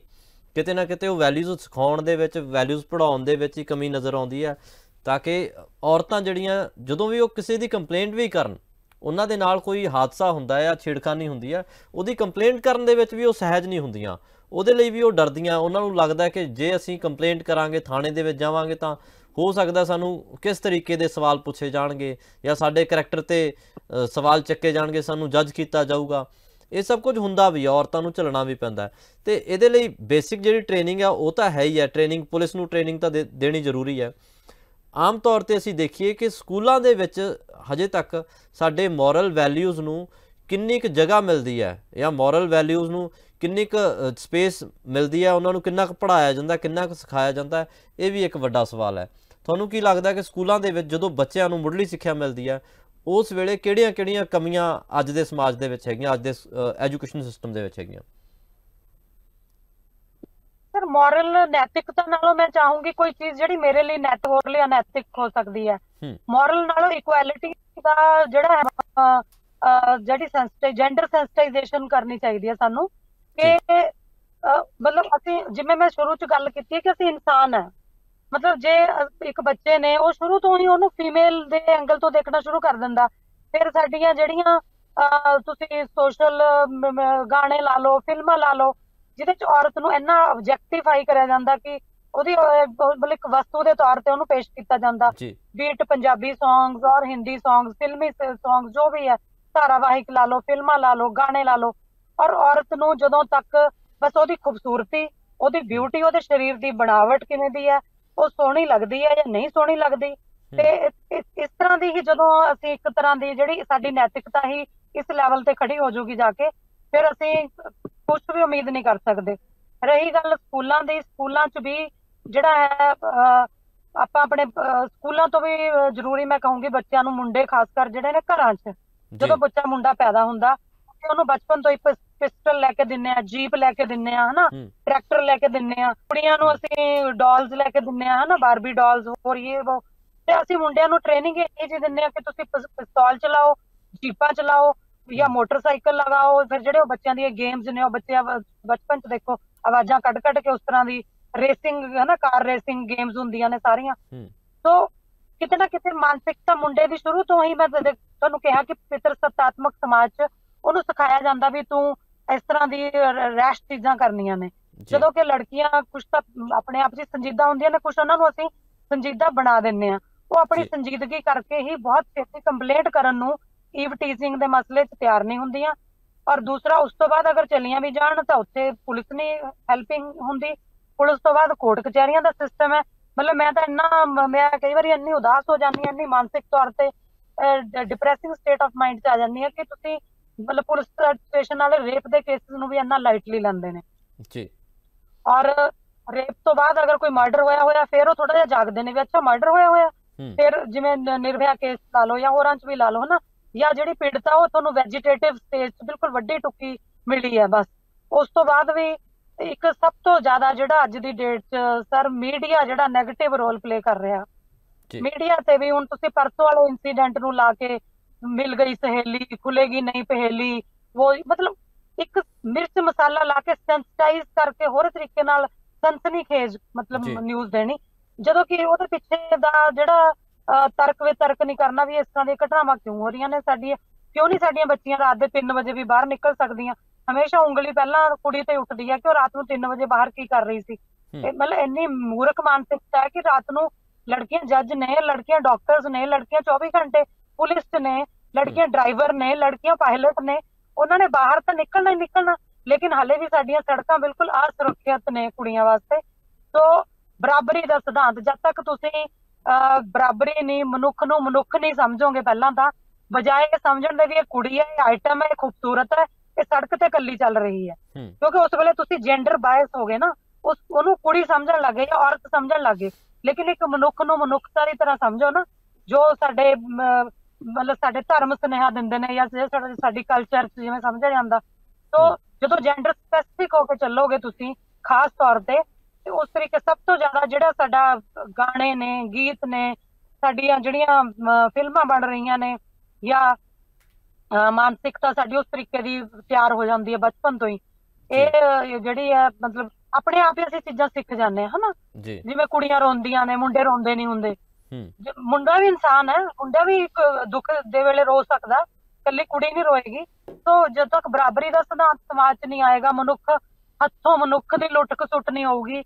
ਕਿਤੇ ਨਾ ਕਿਤੇ ਉਹ ਵੈਲਿਊਜ਼ ਸਿਖਾਉਣ ਦੇ ਵਿੱਚ ਵੈਲਿਊਜ਼ ਪੜਾਉਣ ਦੇ ਵਿੱਚ ਹੀ ਕਮੀ ਨਜ਼ਰ ਆਉਂਦੀ ਹੈ, ਤਾਂ ਕਿ ਔਰਤਾਂ ਜਿਹੜੀਆਂ, ਜਦੋਂ ਵੀ ਉਹ ਕਿਸੇ ਦੀ ਕੰਪਲੇਂਟ ਵੀ ਕਰਨ ਉਹਨਾਂ ਦੇ ਨਾਲ ਕੋਈ ਹਾਦਸਾ ਹੁੰਦਾ ਹੈ ਜਾਂ ਛੇੜਖਾਨੀ ਹੁੰਦੀ ਹੈ ਉਹਦੀ ਕੰਪਲੇਂਟ ਕਰਨ ਦੇ ਵਿੱਚ ਵੀ ਉਹ ਸਹਿਜ ਨਹੀਂ ਹੁੰਦੀਆਂ। ਉਹਦੇ ਲਈ ਵੀ ਉਹ ਡਰਦੀਆਂ, ਉਹਨਾਂ ਨੂੰ ਲੱਗਦਾ ਕਿ ਜੇ ਅਸੀਂ ਕੰਪਲੇਂਟ ਕਰਾਂਗੇ, ਥਾਣੇ ਦੇ ਵਿੱਚ ਜਾਵਾਂਗੇ ਤਾਂ ਹੋ ਸਕਦਾ ਸਾਨੂੰ ਕਿਸ ਤਰੀਕੇ ਦੇ ਸਵਾਲ ਪੁੱਛੇ ਜਾਣਗੇ ਜਾਂ ਸਾਡੇ ਕੈਰੈਕਟਰ ਤੇ ਸਵਾਲ ਚੱਕੇ ਜਾਣਗੇ, ਸਾਨੂੰ ਜੱਜ ਕੀਤਾ ਜਾਊਗਾ। ਇਹ ਸਭ ਕੁਝ ਹੁੰਦਾ ਵੀ ਆ, ਔਰਤਾਂ ਨੂੰ ਝੱਲਣਾ ਵੀ ਪੈਂਦਾ। ਹੈ। ਤੇ ਇਹਦੇ ਲਈ ਬੇਸਿਕ ਜਿਹੜੀ ਟ੍ਰੇਨਿੰਗ ਆ, ਉਹ ਤਾਂ ਹੈ ਹੀ ਹੈ ਟ੍ਰੇਨਿੰਗ ਪੁਲਿਸ ਨੂੰ ਟ੍ਰੇਨਿੰਗ ਤਾਂ ਦੇ- ਦੇਣੀ ਜ਼ਰੂਰੀ ਹੈ ਆਮ ਤੌਰ ਤੇ ਅਸੀਂ ਦੇਖੀਏ ਕਿ ਸਕੂਲਾਂ ਦੇ ਵਿੱਚ ਹਜੇ ਤੱਕ ਸਾਡੇ ਮੋਰਲ ਵੈਲਿਊਜ਼ ਨੂੰ ਕਿੰਨੀ ਕੁ ਜਗ੍ਹਾ ਮਿਲਦੀ ਹੈ ਜਾਂ ਮੋਰਲ ਵੈਲਿਊਜ਼ ਨੂੰ ਕਿੰਨੀ ਕੁ ਸਪੇਸ ਮਿਲਦੀ ਹੈ, ਉਹਨਾਂ ਨੂੰ ਕਿੰਨਾ ਕੁ ਪੜਾਇਆ ਜਾਂਦਾ, ਕਿੰਨਾ ਕੁ ਸਿਖਾਇਆ ਜਾਂਦਾ, ਇਹ ਵੀ ਇੱਕ ਵੱਡਾ ਸਵਾਲ ਹੈ। ਤੁਹਾਨੂੰ ਕੀ ਲੱਗਦਾ ਕਿ ਸਕੂਲਾਂ ਦੇ ਵਿੱਚ ਜਦੋਂ ਬੱਚਿਆਂ ਨੂੰ ਮੁੱਢਲੀ ਸਿੱਖਿਆ ਮਿਲਦੀ ਹੈ, ਉਸ ਵੇਲੇ ਕਿਹੜੀਆਂ-ਕਿਹੜੀਆਂ ਕਮੀਆਂ ਅੱਜ ਦੇ ਸਮਾਜ ਦੇ ਵਿੱਚ ਹੈਗੀਆਂ, ਅੱਜ ਦੇ ਐਜੂਕੇਸ਼ਨ ਸਿਸਟਮ ਦੇ ਵਿੱਚ ਹੈਗੀਆਂ? ਮੋਰਲ ਨੈਤਿਕਤਾ ਨਾਲੋਂ ਮੈਂ ਚਾਹੂੰਗੀ ਕੋਈ ਚੀਜ਼ ਜਿਹੜੀ ਮੇਰੇ ਲਈ ਨੈਤਿਕ ਹੋਰ ਲਈ ਅਨੈਤਿਕ ਹੋ ਸਕਦੀ ਹੈ। ਮੋਰਲ ਨਾਲੋਂ ਇਕੁਐਲਿਟੀ ਦਾ ਜਿਹੜਾ ਹੈ ਜਿਹੜੀ ਸੈਂਸਿਟਾਈ ਜੈਂਡਰ ਸੈਂਸਿਟਾਈਜੇਸ਼ਨ ਕਰਨੀ ਚਾਹੀਦੀ ਹੈ ਸਾਨੂੰ ਕਿ ਮਤਲਬ ਅਸੀਂ ਜਿਵੇਂ ਮੈਂ ਸ਼ੁਰੂ ਚ ਗੱਲ ਕੀਤੀ ਹੈ ਕਿ ਅਸੀਂ ਇਨਸਾਨ ਹੈ। ਮਤਲਬ ਜੇ ਇੱਕ ਬੱਚੇ ਨੇ ਉਹ ਸ਼ੁਰੂ ਤੋਂ ਹੀ ਉਹਨੂੰ ਫੀਮੇਲ ਦੇ ਐਂਗਲ ਤੋਂ ਦੇਖਣਾ ਸ਼ੁਰੂ ਕਰ ਦਿੰਦਾ। ਫਿਰ ਸਾਡੀਆਂ ਜਿਹੜੀਆਂ ਤੁਸੀਂ ਸੋਸ਼ਲ ਗਾਣੇ ਲਾ ਲਓ ਫਿਲਮਾਂ ਲਾ ਲਓ ਜਿਹਦੇ ਚ ਔਰਤ ਨੂੰ ਇੰਨਾ ਆਬਜੈਕਟੀਫਾਈ ਕਰਿਆ ਜਾਂਦਾ ਕਿ ਉਹਦੀ ਮਤਲਬ ਇੱਕ ਵਸਤੂ ਦੇ ਤੌਰ ਤੇ ਉਹਨੂੰ ਪੇਸ਼ ਕੀਤਾ ਜਾਂਦਾ। ਬੀਟ ਪੰਜਾਬੀ ਸੌਂਗਸ ਔਰ ਹਿੰਦੀ ਸੌਂਗਸ ਫਿਲਮੀ ਸੌਂਗਸ ਜੋ ਵੀ ਹੈ ਧਾਰਾਵਾਹਿਕ ਲਾ ਲਓ ਫਿਲਮਾਂ ਲਾ ਲਓ ਗਾਣੇ ਲਾ ਲਓ। ਔਰ ਔਰਤ ਨੂੰ ਜਦੋਂ ਤੱਕ ਬਸ ਉਹਦੀ ਖੂਬਸੂਰਤੀ ਉਹਦੀ ਬਿਊਟੀ ਉਹਦੇ ਸਰੀਰ ਦੀ ਬਣਾਵਟ ਕਿਵੇਂ ਦੀ ਹੈ ਉਹ ਸੋਹਣੀ ਲੱਗਦੀ ਹੈ ਜਾਂ ਨਹੀਂ ਸੋਹਣੀ ਲੱਗਦੀ ਤੇ ਇਸ ਤਰ੍ਹਾਂ ਦੀ ਹੀ ਜਦੋਂ ਅਸੀਂ ਇੱਕ ਤਰ੍ਹਾਂ ਦੀ ਜਿਹੜੀ ਸਾਡੀ ਨੈਤਿਕਤਾ ਹੀ ਇਸ ਲੈਵਲ ਤੇ ਖੜੀ ਹੋ ਜਾਊਗੀ ਜਾ ਕੇ ਫਿਰ ਅਸੀਂ ਕੁਝ ਵੀ ਉਮੀਦ ਨਹੀਂ ਕਰ ਸਕਦੇ। ਰਹੀ ਗੱਲ ਸਕੂਲਾਂ ਦੀ ਸਕੂਲਾਂ 'ਚ ਵੀ ਜਿਹੜਾ ਹੈ ਆਪਾਂ ਆਪਣੇ ਸਕੂਲਾਂ ਤੋਂ ਵੀ ਜ਼ਰੂਰੀ ਮੈਂ ਕਹੂੰਗੀ ਬੱਚਿਆਂ ਨੂੰ ਮੁੰਡੇ ਖਾਸ ਕਰ ਜਿਹੜੇ ਨੇ ਘਰਾਂ 'ਚ ਜਦੋਂ ਬੱਚਾ ਮੁੰਡਾ ਪੈਦਾ ਹੁੰਦਾ ਤੇ ਉਹਨੂੰ ਬਚਪਨ ਤੋਂ ਹੀ ਪਿਸਟਲ ਲੈ ਕੇ ਦਿੰਨੇ ਆ ਜੀਪ ਲੈ ਕੇ ਦਿੰਨੇ ਆ ਹਨਾ ਟਰੈਕਟਰ ਲੈ ਕੇ ਦਿੰਨੇ ਆ ਕੁੜੀਆਂ ਨੂੰ ਅਸੀਂ ਡਾਲਸ ਲੈ ਕੇ ਦਿੰਨੇ ਆ ਹਨਾ ਬਾਰਬੀ ਡਾਲਸ ਹੋਰ ਇਹ ਉਹ ਤੇ ਅਸੀਂ ਮੁੰਡਿਆਂ ਨੂੰ ਟ੍ਰੇਨਿੰਗ ਇਹ ਜੀ ਦਿੰਨੇ ਆ ਕਿ ਤੁਸੀਂ ਪਿਸ- ਪਿਸਤੌਲ ਚਲਾਓ ਜੀਪਾਂ ਚਲਾਓ ਜਾਂ ਮੋਟਰਸਾਈਕਲ ਲਗਾਓ ਫਿਰ ਜਿਹੜੇ ਉਹ ਬੱਚਿਆਂ ਦੀਆਂ ਗੇਮਸ ਨੇ ਉਹ ਬੱਚੇ ਬਚਪਨ ਚ ਦੇਖੋ ਆਵਾਜ਼ਾਂ ਕੱਢ ਕੱਢ ਕੇ ਉਸ ਤਰ੍ਹਾਂ ਦੀ ਰੇਸਿੰਗ ਹਨਾ ਕਾਰ ਰੇਸਿੰਗ ਗੇਮਸ ਹੁੰਦੀਆਂ ਨੇ ਸਾਰੀਆਂ। ਸੋ ਕਿਤੇ ਨਾ ਕਿਤੇ ਮਾਨਸਿਕਤਾ ਮੁੰਡੇ ਦੀ ਸ਼ੁਰੂ ਤੋਂ ਹੀ ਮੈਂ ਤੁਹਾਨੂੰ ਕਿਹਾ ਕਿ ਪਿਤਰ ਸਤਾਤਮਕ ਸਮਾਜ ਚ ਉਹਨੂੰ ਸਿਖਾਇਆ ਜਾਂਦਾ ਵੀ ਤੂੰ ਇਸ ਤਰ੍ਹਾਂ ਦੀ ਰੈਸ਼ ਚੀਜ਼ਾਂ ਕਰਨੀਆਂ ਨੇ। ਜਦੋਂ ਕਿ ਲੜਕੀਆਂ ਕੁਝ ਤਾਂ ਆਪਣੇ ਆਪ 'ਚ ਸੰਜੀਦਾ ਹੁੰਦੀਆਂ ਨੇ ਕੁਝ ਉਹਨਾਂ ਨੂੰ ਅਸੀਂ ਸੰਜੀਦਾ ਬਣਾ ਦਿੰਨੇ ਆ ਉਹ ਆਪਣੀ। ਸੰਜੀਦਗੀ ਕਰਕੇ ਹੀ ਬਹੁਤ ਛੇਤੀ ਕੰਪਲੇਂਟ ਕਰਨ ਨੂੰ ਈਵ ਟੀਜ਼ਿੰਗ ਦੇ ਮਸਲੇ 'ਚ ਤਿਆਰ ਨਹੀਂ ਹੁੰਦੀਆਂ। ਔਰ ਦੂਸਰਾ ਉਸ ਤੋਂ ਬਾਅਦ ਅਗਰ ਚਲੀਆਂ ਵੀ ਜਾਣ ਤਾਂ ਉੱਥੇ ਪੁਲਿਸ ਨਹੀਂ ਹੈਲਪਿੰਗ ਹੁੰਦੀ। ਪੁਲਿਸ ਤੋਂ ਬਾਅਦ ਕੋਰਟ ਕਚਹਿਰੀਆਂ ਦਾ ਸਿਸਟਮ ਹੈ। ਮਤਲਬ ਮੈਂ ਤਾਂ ਇੰਨਾ ਮ- ਕਈ ਵਾਰੀ ਇੰਨੀ ਉਦਾਸ ਹੋ ਜਾਂਦੀ ਹਾਂ ਇੰਨੀ ਮਾਨਸਿਕ ਤੌਰ ਤੇ ਡਿਪਰੈਸਿੰਗ ਸਟੇਟ ਆਫ ਮਾਈਂਡ 'ਚ ਆ ਜਾਂਦੀ ਹਾਂ ਕਿ ਤੁਸੀਂ ਮਤਲਬ ਪੁਲਿਸ ਸਟੇਸ਼ਨ ਵਾਲੇ ਰੇਪ ਦੇ ਕੇਸਿਸ ਨੂੰ ਵੀ ਇੰਨਾ ਲਾਈਟਲੀ ਲੈਂਦੇ ਨੇ। ਜੀ। ਔਰ ਰੇਪ ਤੋਂ ਬਾਅਦ ਅਗਰ ਕੋਈ ਮਰਡਰ ਹੋਇਆ ਹੋਇਆ ਫਿਰ ਉਹ ਥੋੜਾ ਜਿਹਾ ਜਾਗਦੇ ਨੇ ਵੀ ਅੱਛਾ ਮਰਡਰ ਹੋਇਆ ਹੋਇਆ। ਫਿਰ ਜਿਵੇਂ ਨਿਰਭਇਆ ਕੇਸ ਲਾ ਲਓ ਜਾਂ ਹੋਰਾਂ ਚ ਵੀ ਲਾ ਲਓ ਹਨਾ। ਜਾਂ ਜਿਹੜੀ ਪੀੜਤ ਉਹ ਤੁਹਾਨੂੰ ਵੈਜੀਟੇਟਿਵ ਸਟੇਜ 'ਚ ਬਿਲਕੁਲ ਵੱਡੀ ਟੁੱਕੀ ਮਿਲੀ ਹੈ ਬਸ। ਉਸ ਤੋਂ ਬਾਅਦ ਵੀ ਇੱਕ ਸਭ ਤੋਂ ਜ਼ਿਆਦਾ ਜਿਹੜਾ ਅੱਜ ਦੀ ਡੇਟ 'ਚ ਸਰ ਮੀਡੀਆ ਜਿਹੜਾ 네ਗੇਟਿਵ ਰੋਲ ਪਲੇ ਕਰ ਰਿਹਾ। ਮੀਡੀਆ ਤੇ ਵੀ ਹੁਣ ਤੁਸੀਂ ਪਰਸੋਂ ਵਾਲੇ ਇਨਸੀਡੈਂਟ ਨੂੰ ਲਾ ਕੇ ਮਿਲ ਗਈ ਸਹੇਲੀ ਖੁੱਲੇਗੀ ਨਹੀਂ ਪਹੇਲੀ ਉਹ ਮਤਲਬ ਇੱਕ ਮਿਰਚ ਮਸਾਲਾ ਲਾ ਕੇ ਸੈਂਸਿਟਾਈਜ਼ ਕਰਕੇ ਹੋਰ ਤਰੀਕੇ ਨਾਲ ਸਨਸਨੀਖੇਜ ਮਤਲਬ ਜੀ। ਨਿਊਜ਼ ਦੇਣੀ। ਜਦੋਂ ਕਿ ਉਹਦੇ ਪਿੱਛੇ ਦਾ ਜਿਹੜਾ ਤਰਕ ਵਿਤਰਕ ਨਹੀਂ ਕਰਨਾ ਵੀ ਇਸ ਤਰ੍ਹਾਂ ਦੀਆਂ ਘਟਨਾਵਾਂ ਕਿਉਂ ਹੋ ਰਹੀਆਂ ਨੇ ਸਾਡੀਆਂ? ਕਿਉਂ ਨਹੀਂ ਸਾਡੀਆਂ ਬੱਚੀਆਂ ਰਾਤ ਦੇ 3 ਵਜੇ ਵੀ ਬਾਹਰ ਨਿਕਲ ਸਕਦੀਆਂ? ਹਮੇਸ਼ਾ ਉਂਗਲੀ ਪਹਿਲਾਂ ਕੁੜੀ ਤੇ ਉੱਠਦੀ ਹੈ ਕਿ ਉਹ ਰਾਤ ਨੂੰ 3 ਵਜੇ ਬਾਹਰ ਕੀ ਕਰ ਰਹੀ ਸੀ? ਮਤਲਬ ਇੰਨੀ ਮੂਰਖ ਮਾਨਸਿਕਤਾ ਹੈ ਕਿ ਰਾਤ ਨੂੰ ਲੜਕੀਆਂ ਜੱਜ ਨੇ ਲੜਕੀਆਂ ਡਾਕਟਰਸ ਨੇ ਲੜਕੀਆਂ 24 ਘੰਟੇ ਪੁਲਿਸ ਨੇ ਲੜਕੀਆਂ ਡਰਾਈਵਰ ਨੇ ਲੜਕੀਆਂ ਪਾਇਲਟ ਨੇ ਉਹਨਾਂ ਨੇ ਬਾਹਰ ਤਾਂ ਨਿਕਲਣਾ ਹੀ ਨਿਕਲਣਾ। ਲੇਕਿਨ ਹਾਲੇ ਵੀ ਸਾਡੀਆਂ ਸੜਕਾਂ ਬਿਲਕੁਲ ਅਸੁਰੱਖਿਅਤ ਨੇ ਕੁੜੀਆਂ ਵਾਸਤੇ। ਸੋ ਬਰਾਬਰੀ ਦਾ ਸਿਧਾਂਤ ਜਦ ਤੱਕ ਤੁਸੀਂ ਬਰਾਬਰੀ ਨਹੀਂ ਮਨੁੱਖ ਨੂੰ ਮਨੁੱਖ ਨਹੀਂ ਸਮਝੋਗੇ ਪਹਿਲਾਂ ਤਾਂ। ਬਜਾਏ ਸਮਝਣ ਦੇ ਵੀ ਇਹ ਕੁੜੀ ਹੈ ਇਹ ਆਈਟਮ ਹੈ ਇਹ ਖੂਬਸੂਰਤ ਹੈ ਇਹ ਸੜਕ ਤੇ ਇਕੱਲੀ ਚੱਲ ਰਹੀ ਹੈ। ਕਿਉਂਕਿ ਉਸ ਵੇਲੇ ਤੁਸੀਂ ਜੈਂਡਰ ਬਾਇਸ ਹੋ ਗਏ ਨਾ ਉਸ ਉਹਨੂੰ ਕੁੜੀ ਸਮਝਣ ਲੱਗੇ ਜਾਂ ਔਰਤ ਸਮਝਣ ਲੱਗੇ ਲੇਕਿਨ ਇੱਕ ਮਨੁੱਖ ਨੂੰ ਮਨੁੱਖਤਾ ਦੀ ਤਰ੍ਹਾਂ ਸਮਝੋ ਨਾ ਜੋ ਸਾਡੇ ਮਤਲਬ ਸਾਡੇ ਧਰਮ ਸੁਨੇਹਾ ਦਿੰਦੇ ਨੇ ਜਾਂ ਸਾਡਾ ਸਾਡੀ ਕਲਚਰ ਜਿਵੇਂ ਸਮਝਿਆ ਜਾਂਦਾ। ਸੋ ਜਦੋਂ ਜੈਂਡਰ ਸਪੈਸਿਫਿਕ ਹੋ ਕੇ ਚੱਲੋਗੇ ਤੁਸੀਂ ਖਾਸ ਤੌਰ ਤੇ ਤੇ ਉਸ ਤਰੀਕੇ ਸਭ ਤੋਂ ਜ਼ਿਆਦਾ ਜਿਹੜਾ ਸਾਡਾ ਗਾਣੇ ਨੇ ਗੀਤ ਨੇ ਸਾਡੀਆਂ ਜਿਹੜੀਆਂ ਫਿਲਮਾਂ ਬਣ ਰਹੀਆਂ ਨੇ ਜਾਂ ਮਾਨਸਿਕਤਾ ਸਾਡੀ ਉਸ ਤਰੀਕੇ ਦੀ ਤਿਆਰ ਹੋ ਜਾਂਦੀ ਹੈ ਬਚਪਨ ਤੋਂ ਹੀ। ਇਹ ਜਿਹੜੀ ਹੈ ਮਤਲਬ ਆਪਣੇ ਆਪ ਹੀ ਅਸੀਂ ਚੀਜ਼ਾਂ ਸਿੱਖ ਜਾਂਦੇ ਹਾਂ ਹਨਾ? ਜਿਵੇਂ ਕੁੜੀਆਂ ਰੋਂਦੀਆਂ ਨੇ ਮੁੰਡੇ ਰੋਂਦੇ ਨਹੀਂ ਹੁੰਦੇ। ਮੁੰਡਾ ਵੀ ਇਨਸਾਨ ਹੈ ਮੁੰਡਾ ਵੀ ਇੱਕ ਦੁੱਖ ਦੇ ਵੇਲੇ ਰੋ ਸਕਦਾ ਇਕੱਲੀ ਕੁੜੀ ਨਹੀਂ ਰੋਏਗੀ। ਸੋ ਜਦ ਤੱਕ ਬਰਾਬਰੀ ਦਾ ਸਿਧਾਂਤ ਸਮਾਜ 'ਚ ਨਹੀਂ ਆਏਗਾ ਮਨੁੱਖ ਹੱਥੋਂ ਮਨੁੱਖ ਦੀ ਲੁੱਟ ਖਸੁੱਟ ਨਹੀਂ ਹੋਊਗੀ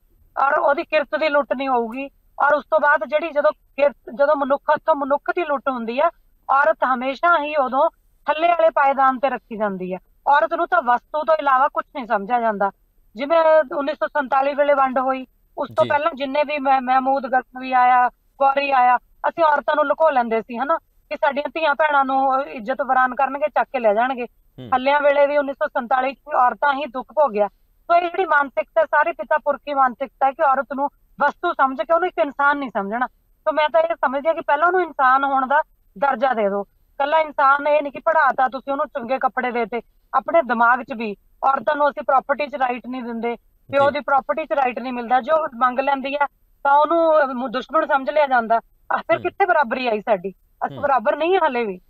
ਔਰ ਉਹਦੀ ਕਿਰਤ ਦੀ ਲੁੱਟ ਨਹੀਂ ਹੋਊਗੀ। ਔਰ ਉਸ ਤੋਂ ਬਾਅਦ ਜਿਹੜੀ ਜਦੋਂ ਕਿਰਤ ਜਦੋਂ ਮਨੁੱਖ ਹੱਥੋਂ ਮਨੁੱਖ ਦੀ ਲੁੱਟ ਹੁੰਦੀ ਹੈ ਔਰਤ ਹਮੇਸ਼ਾ ਹੀ ਉਦੋਂ ਥੱਲੇ ਵਾਲੇ ਪਾਇਦਾਨ ਤੇ ਰੱਖੀ ਜਾਂਦੀ ਹੈ ਔਰਤ ਨੂੰ ਤਾਂ ਵਸਤੂ ਤੋਂ ਇਲਾਵਾ ਕੁਝ ਨਹੀਂ ਸਮਝਿਆ ਜਾਂਦਾ। ਜਿਵੇਂ 1947 ਵੇਲੇ ਵੰਡ ਹੋਈ ਉਸ ਤੋਂ। ਪਹਿਲਾਂ ਜਿੰਨੇ ਵੀ ਮਹਿ- ਮਹਿਮੂਦ ਗਜ਼ਨਵੀ ਆਇਆ ਗੌਰੀ ਆਇਆ ਅਸੀਂ ਔਰਤਾਂ ਨੂੰ ਲੁਕੋ ਲੈਂਦੇ ਸੀ ਹਨਾ? ਕਿ ਸਾਡੀਆਂ ਧੀਆਂ ਭੈਣਾਂ ਨੂੰ ਇੱਜ਼ਤ ਵਰਾਨ ਕਰਨਗੇ ਚੱਕ ਕੇ ਲੈ ਜਾਣਗੇ। ਹੱਲਿਆਂ ਵੇਲੇ ਵੀ 1947 ਚ ਔਰਤਾਂ ਹੀ ਦੁੱਖ ਭੋਗਿਆ। ਸੋ ਇਹ ਜਿਹੜੀ ਮਾਨਸਿਕਤਾ ਸਾਰੀ ਪਿਤਾ ਪੁਰਖੀ ਮਾਨਸਿਕਤਾ ਹੈ ਕਿ ਔਰਤ ਨੂੰ ਵਸਤੂ ਸਮਝ ਕੇ ਉਹਨੂੰ ਇੱਕ ਇਨਸਾਨ ਨਹੀਂ ਸਮਝਣਾ। ਸੋ ਮੈਂ ਤਾਂ ਇਹ ਸਮਝਦੀ ਹਾਂ ਕਿ ਪਹਿਲਾਂ ਉਹਨੂੰ ਇਨਸਾਨ ਹੋਣ ਦਾ ਦਰਜਾ ਦੇ ਦਿਓ। ਕੱਲਾ ਇਨਸਾਨ ਇਹ ਨਹੀਂ ਕਿ ਪੜਾਤਾ ਤੁਸੀਂ ਉਹਨੂੰ ਚੰਗੇ ਕੱਪੜੇ ਦੇਤੇ। ਆਪਣੇ ਦਿਮਾਗ 'ਚ ਵੀ ਔਰਤਾਂ ਨੂੰ ਅਸੀਂ ਪ੍ਰਾਪਰਟੀ 'ਚ ਰਾਈਟ ਨਹੀਂ ਦਿੰਦੇ ਪਿਓ। ਦੀ ਪ੍ਰਾਪਰਟੀ 'ਚ ਰਾਈਟ ਨਹੀਂ ਮਿਲਦਾ। ਜੋ ਮੰਗ ਲੈਂਦੀ ਆ ਤਾਂ ਉਹਨੂੰ ਦੁਸ਼ਮਣ ਸਮਝ ਲਿਆ ਜਾਂਦਾ। ਆਹ ਫਿਰ ਹੂੰ। ਕਿੱਥੇ ਬਰਾਬਰੀ ਆਈ ਸਾਡੀ? ਅਸੀਂ ਹੂੰ। ਬਰਾਬਰ ਨਹੀਂ ਹਾਂ ਹਲੇ ਵੀ।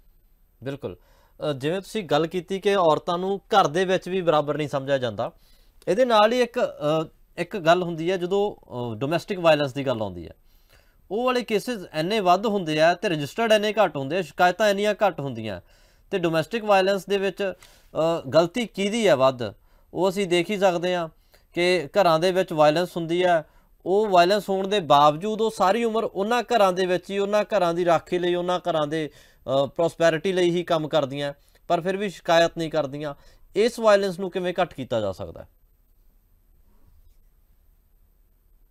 ਬਿਲਕੁਲ। ਜਿਵੇਂ ਤੁਸੀਂ ਗੱਲ ਕੀਤੀ ਕਿ ਔਰਤਾਂ ਨੂੰ ਘਰ ਦੇ ਵਿੱਚ ਵੀ ਬਰਾਬਰ ਨਹੀਂ ਸਮਝਿਆ ਜਾਂਦਾ ਇਹਦੇ ਨਾਲ ਹੀ ਇੱਕ ਇੱਕ ਗੱਲ ਹੁੰਦੀ ਹੈ, ਜਦੋਂ ਡੋਮੈਸਟਿਕ ਵਾਇਲੈਂਸ ਦੀ ਗੱਲ ਆਉਂਦੀ ਹੈ। ਉਹ ਵਾਲੇ ਕੇਸਿਸ ਐਨੇ ਵੱਧ ਹੁੰਦੇ ਆ ਤੇ ਰਜਿਸਟਰਡ ਐਨੇ ਘੱਟ ਹੁੰਦੇ ਆ, ਸ਼ਿਕਾਇਤਾਂ ਇੰਨੀਆਂ ਘੱਟ ਹੁੰਦੀਆਂ। ਤੇ ਡੋਮੈਸਟਿਕ ਵਾਇਲੈਂਸ ਦੇ ਵਿੱਚ ਗਲਤੀ ਕਿਹਦੀ ਹੈ ਵੱਧ? ਉਹ ਅਸੀਂ ਦੇਖ ਹੀ ਸਕਦੇ ਆ ਕਿ ਘਰਾਂ ਦੇ ਵਿੱਚ ਵਾਇਲੈਂਸ ਹੁੰਦੀ ਹੈ ਉਹ ਵਾਇਲੈਂਸ ਹੋਣ ਦੇ ਬਾਵਜੂਦ ਉਹ ਸਾਰੀ ਉਮਰ ਉਹਨਾਂ ਘਰਾਂ ਦੇ ਵਿੱਚ ਹੀ, ਉਹਨਾਂ ਘਰਾਂ ਦੀ ਰਾਖੀ ਲਈ, ਉਹਨਾਂ ਘਰਾਂ ਦੇ ਪ੍ਰੋਸਪੈਰਿਟੀ ਲਈ ਹੀ ਕੰਮ ਕਰਦੀਆਂ, ਪਰ ਫਿਰ ਵੀ ਸ਼ਿਕਾਇਤ ਨਹੀਂ ਕਰਦੀਆਂ। ਇਸ ਵਾਇਲੈਂਸ ਨੂੰ ਕਿਵੇਂ ਘੱਟ ਕੀਤਾ ਜਾ ਸਕਦਾ? ਹੈ